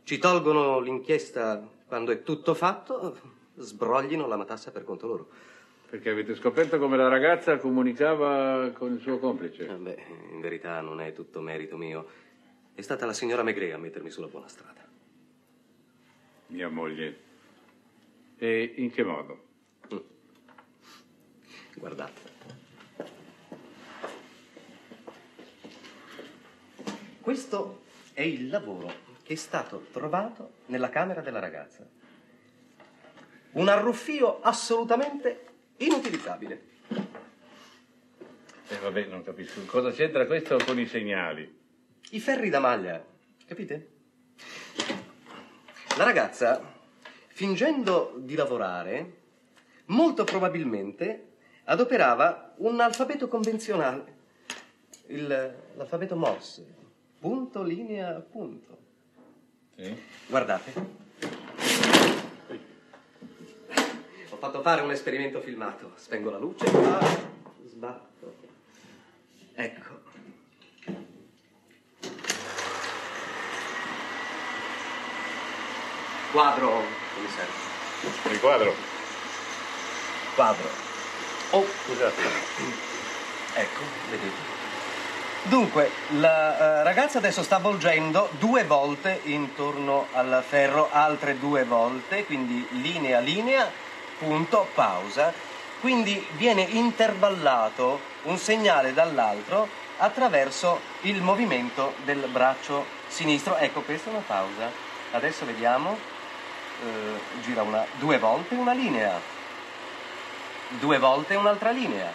[SPEAKER 16] Ci tolgono l'inchiesta quando è tutto fatto, sbroglino la matassa per conto loro.
[SPEAKER 3] Perché avete scoperto come la ragazza comunicava con il suo complice?
[SPEAKER 16] Eh beh, in verità non è tutto merito mio. È stata la signora Megre a mettermi sulla buona strada.
[SPEAKER 3] Mia moglie. E in che modo?
[SPEAKER 16] Guardate. Questo è il lavoro che è stato trovato nella camera della ragazza. Un arruffio assolutamente inutilizzabile.
[SPEAKER 3] Eh, vabbè, non capisco. Cosa c'entra questo con i segnali?
[SPEAKER 16] I ferri da maglia, capite? La ragazza, fingendo di lavorare, molto probabilmente adoperava un alfabeto convenzionale, il- l'alfabeto Morse, punto, linea, punto. Guardate. Fatto fare un esperimento filmato. Spengo la luce, ah, sbatto. Ecco. Quadro, commissario.
[SPEAKER 3] Il quadro?
[SPEAKER 16] Quadro.
[SPEAKER 3] Oh, scusate.
[SPEAKER 16] Ecco, vedete. Dunque, la eh, ragazza adesso sta volgendo due volte intorno al ferro, altre due volte, quindi linea linea, punto, pausa. Quindi viene intervallato un segnale dall'altro attraverso il movimento del braccio sinistro. Ecco, questa è una pausa. Adesso vediamo. Eh, gira una, due volte una linea. Due volte un'altra linea.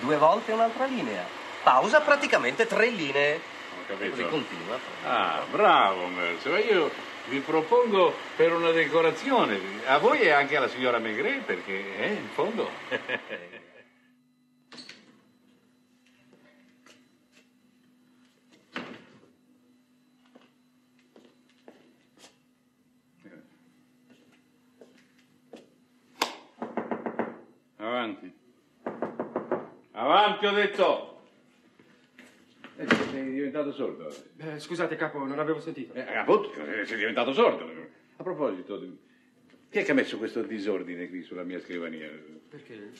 [SPEAKER 16] Due volte un'altra linea. Pausa praticamente tre linee.
[SPEAKER 3] Ho capito.
[SPEAKER 16] Così continua.
[SPEAKER 3] Ah, bravo, Merce. Ma io vi propongo per una decorazione. A voi e anche alla signora Maigret, perché, eh, in fondo... Avanti. Avanti, ho detto! Eh, sei diventato sordo.
[SPEAKER 25] Eh, scusate, capo, non avevo sentito.
[SPEAKER 3] Eh, appunto, sei diventato sordo. A proposito, Chi è che ha messo questo disordine qui sulla mia scrivania?
[SPEAKER 25] Perché?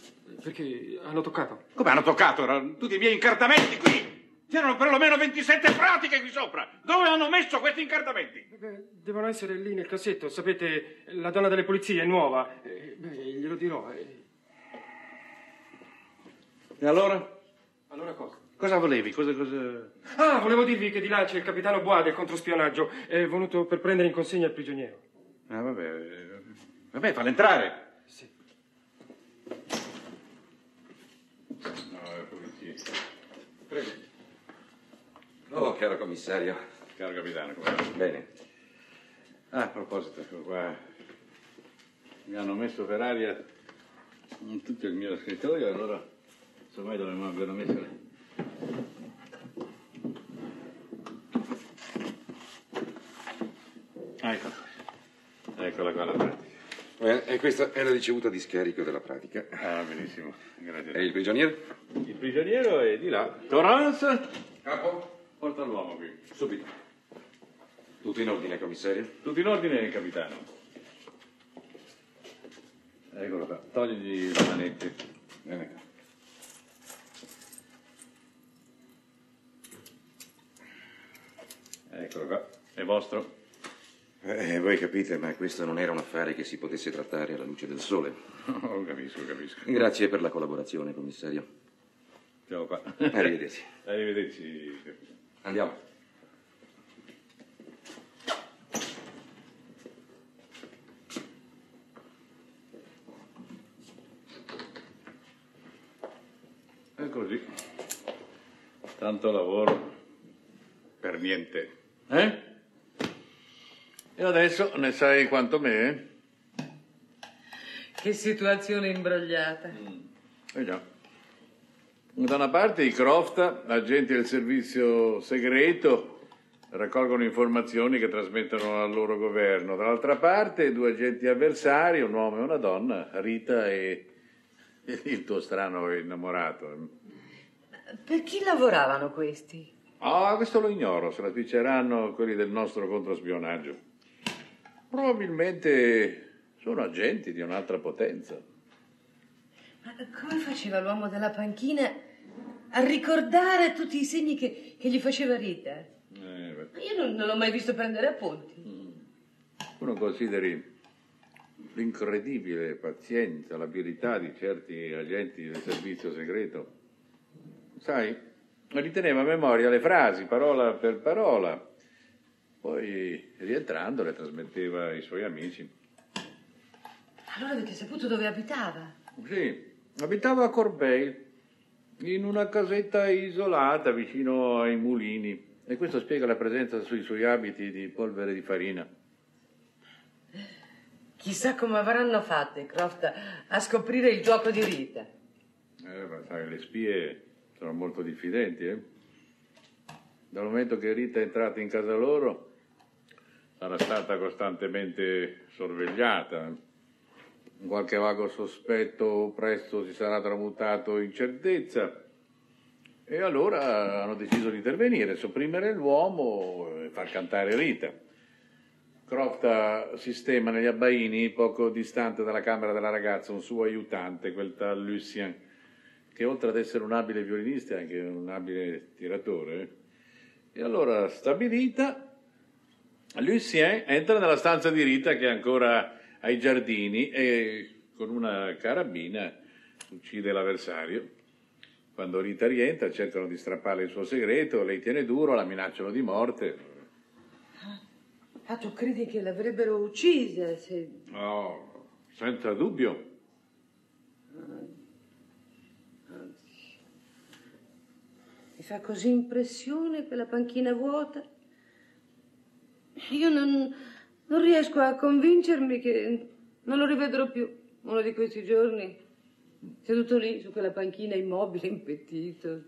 [SPEAKER 25] Perché hanno toccato.
[SPEAKER 3] Come hanno toccato? Erano tutti i miei incartamenti qui! C'erano perlomeno 27 pratiche qui sopra! Dove hanno messo questi incartamenti?
[SPEAKER 25] Beh, devono essere lì nel cassetto. Sapete, la donna delle pulizie è nuova. Eh, beh, glielo dirò. eh.
[SPEAKER 3] E allora?
[SPEAKER 25] Allora cosa?
[SPEAKER 3] Cosa volevi? Cosa, cosa...
[SPEAKER 25] Ah, volevo dirvi che di là c'è il capitano Bois del controspionaggio. È venuto per prendere in consegna il prigioniero.
[SPEAKER 3] Ah, vabbè. Vabbè, fallo entrare.
[SPEAKER 25] Sì.
[SPEAKER 3] No, è polizia.
[SPEAKER 14] Prego. Oh, caro commissario.
[SPEAKER 3] Caro capitano, come va?
[SPEAKER 14] Bene.
[SPEAKER 3] Ah, a proposito, ecco qua. Mi hanno messo per aria in tutto il mio scrittorio, allora insomma dovremmo averlo messo. Ecco. Eccola qua la pratica.
[SPEAKER 14] Eh, e questa è la ricevuta di scarico della pratica.
[SPEAKER 3] Ah, benissimo. Grazie.
[SPEAKER 14] E il prigioniero?
[SPEAKER 3] Il prigioniero è di là. Torrance,
[SPEAKER 14] Capo?
[SPEAKER 3] porta l'uomo qui.
[SPEAKER 14] Subito. Tutto in ordine, commissario?
[SPEAKER 3] Tutto in ordine, capitano. Eccolo qua. Togligli le manetti.
[SPEAKER 14] Bene.
[SPEAKER 3] Eccolo qua. È vostro?
[SPEAKER 14] Eh, voi capite, ma questo non era un affare che si potesse trattare alla luce del sole.
[SPEAKER 3] Oh, capisco, capisco.
[SPEAKER 14] Grazie per la collaborazione, commissario.
[SPEAKER 3] Ciao qua.
[SPEAKER 14] Arrivederci.
[SPEAKER 3] Arrivederci.
[SPEAKER 14] Andiamo.
[SPEAKER 3] È così. Tanto lavoro per niente. Eh? E adesso ne sai quanto me?
[SPEAKER 2] Che situazione imbrogliata.
[SPEAKER 3] Eh già. Da una parte i Croft, agenti del servizio segreto, raccolgono informazioni che trasmettono al loro governo. Dall'altra parte due agenti avversari, un uomo e una donna, Rita e il tuo strano innamorato.
[SPEAKER 2] Per chi lavoravano questi?
[SPEAKER 3] Ah, questo lo ignoro, se la spicceranno quelli del nostro controspionaggio. Probabilmente sono agenti di un'altra potenza.
[SPEAKER 2] Ma come faceva l'uomo della panchina a ricordare tutti i segni che, che gli faceva Rita?
[SPEAKER 3] Eh,
[SPEAKER 2] Io non, non l'ho mai visto prendere appunti.
[SPEAKER 3] tu non consideri l'incredibile pazienza, l'abilità di certi agenti del servizio segreto. Sai, riteneva a memoria le frasi, parola per parola. Poi, rientrando, le trasmetteva ai suoi amici.
[SPEAKER 2] Allora avete saputo dove abitava?
[SPEAKER 3] Sì, abitava a Corbeil, in una casetta isolata vicino ai mulini. E questo spiega la presenza sui suoi abiti di polvere di farina.
[SPEAKER 2] Chissà come avranno fatto Croft a scoprire il gioco di Rita.
[SPEAKER 3] Eh, ma sai, le spie sono molto diffidenti, eh? Dal momento che Rita è entrata in casa loro, sarà stata costantemente sorvegliata. Qualche vago sospetto presto si sarà tramutato in certezza. E allora hanno deciso di intervenire, sopprimere l'uomo e far cantare Rita. Croft sistema negli abbaini, poco distante dalla camera della ragazza, un suo aiutante, quel tal Lucien, che oltre ad essere un abile violinista è anche un abile tiratore. E allora, stabilita, Lucien entra nella stanza di Rita che è ancora ai giardini e con una carabina uccide l'avversario. Quando Rita rientra cercano di strapparle il suo segreto, lei tiene duro, la minacciano di morte.
[SPEAKER 2] Ah, tu credi che l'avrebbero uccisa se...
[SPEAKER 3] No, senza dubbio.
[SPEAKER 2] Mi fa così impressione quella panchina vuota. Io non, non riesco a convincermi che non lo rivedrò più uno di questi giorni, seduto lì su quella panchina immobile, impettito.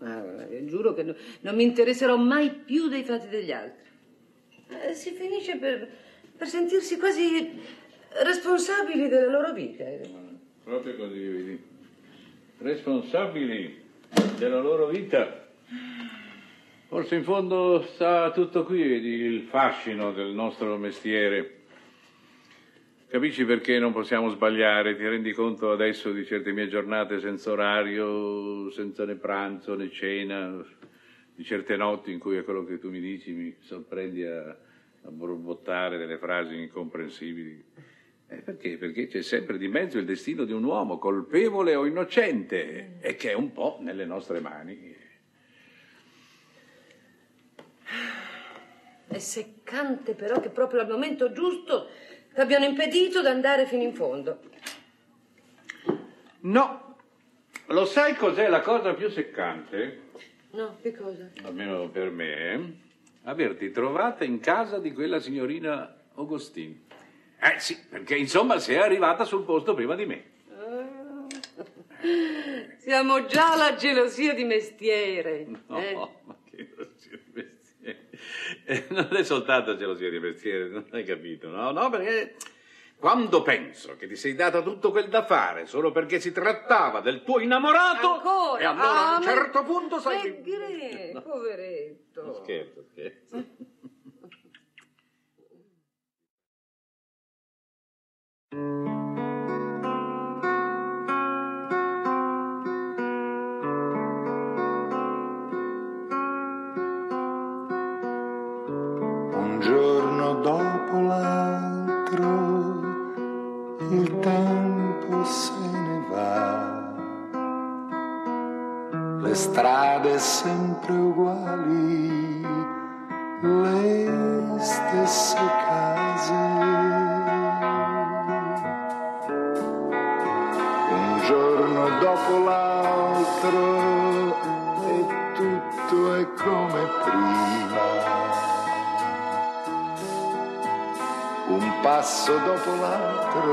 [SPEAKER 2] Io giuro che no- non mi interesserò mai più dei fatti degli altri. Eh, si finisce per, per sentirsi quasi responsabili della loro vita.
[SPEAKER 3] Proprio così, vedi. Responsabili della loro vita. Forse in fondo sta tutto qui, vedi, il fascino del nostro mestiere. Capisci perché non possiamo sbagliare? Ti rendi conto adesso di certe mie giornate senza orario, senza né pranzo né cena, di certe notti in cui a quello che tu mi dici mi sorprendi a, a borbottare delle frasi incomprensibili? Eh, perché? Perché c'è sempre di mezzo il destino di un uomo, colpevole o innocente, e che è un po' nelle nostre mani.
[SPEAKER 2] È seccante però che proprio al momento giusto ti abbiano impedito di andare fino in fondo.
[SPEAKER 3] No, lo sai cos'è la cosa più seccante?
[SPEAKER 2] No, che cosa?
[SPEAKER 3] almeno per me, averti trovata in casa di quella signorina Augustin. Eh sì, perché insomma sei arrivata sul posto prima di me.
[SPEAKER 2] Siamo già alla gelosia di mestiere.
[SPEAKER 3] No,
[SPEAKER 2] eh?
[SPEAKER 3] ma che gelosia di mestiere. Eh, non è soltanto gelosia di mestiere, non hai capito, no? No, perché quando penso che ti sei data tutto quel da fare solo perché si trattava del tuo innamorato,
[SPEAKER 2] Ancora?
[SPEAKER 3] e allora a
[SPEAKER 2] Ah,
[SPEAKER 3] un
[SPEAKER 2] ma-
[SPEAKER 3] certo punto sai...
[SPEAKER 2] Eh, Gre, poveretto.
[SPEAKER 3] Scherzo, scherzo.
[SPEAKER 1] Un giorno dopo l'altro il tempo se ne va, le strade sempre uguali, le stesse case. Dopo l'altro e tutto è come prima. un passo dopo l'altro,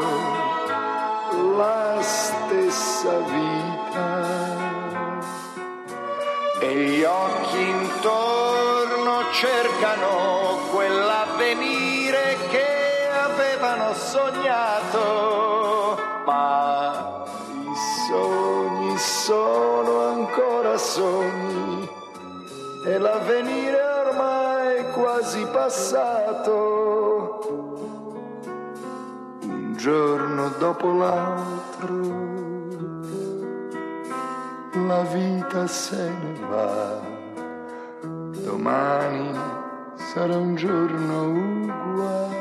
[SPEAKER 1] la stessa vita. E gli occhi intorno cercano passato. Un giorno dopo l'altro la vita se ne va. Domani sarà un giorno uguale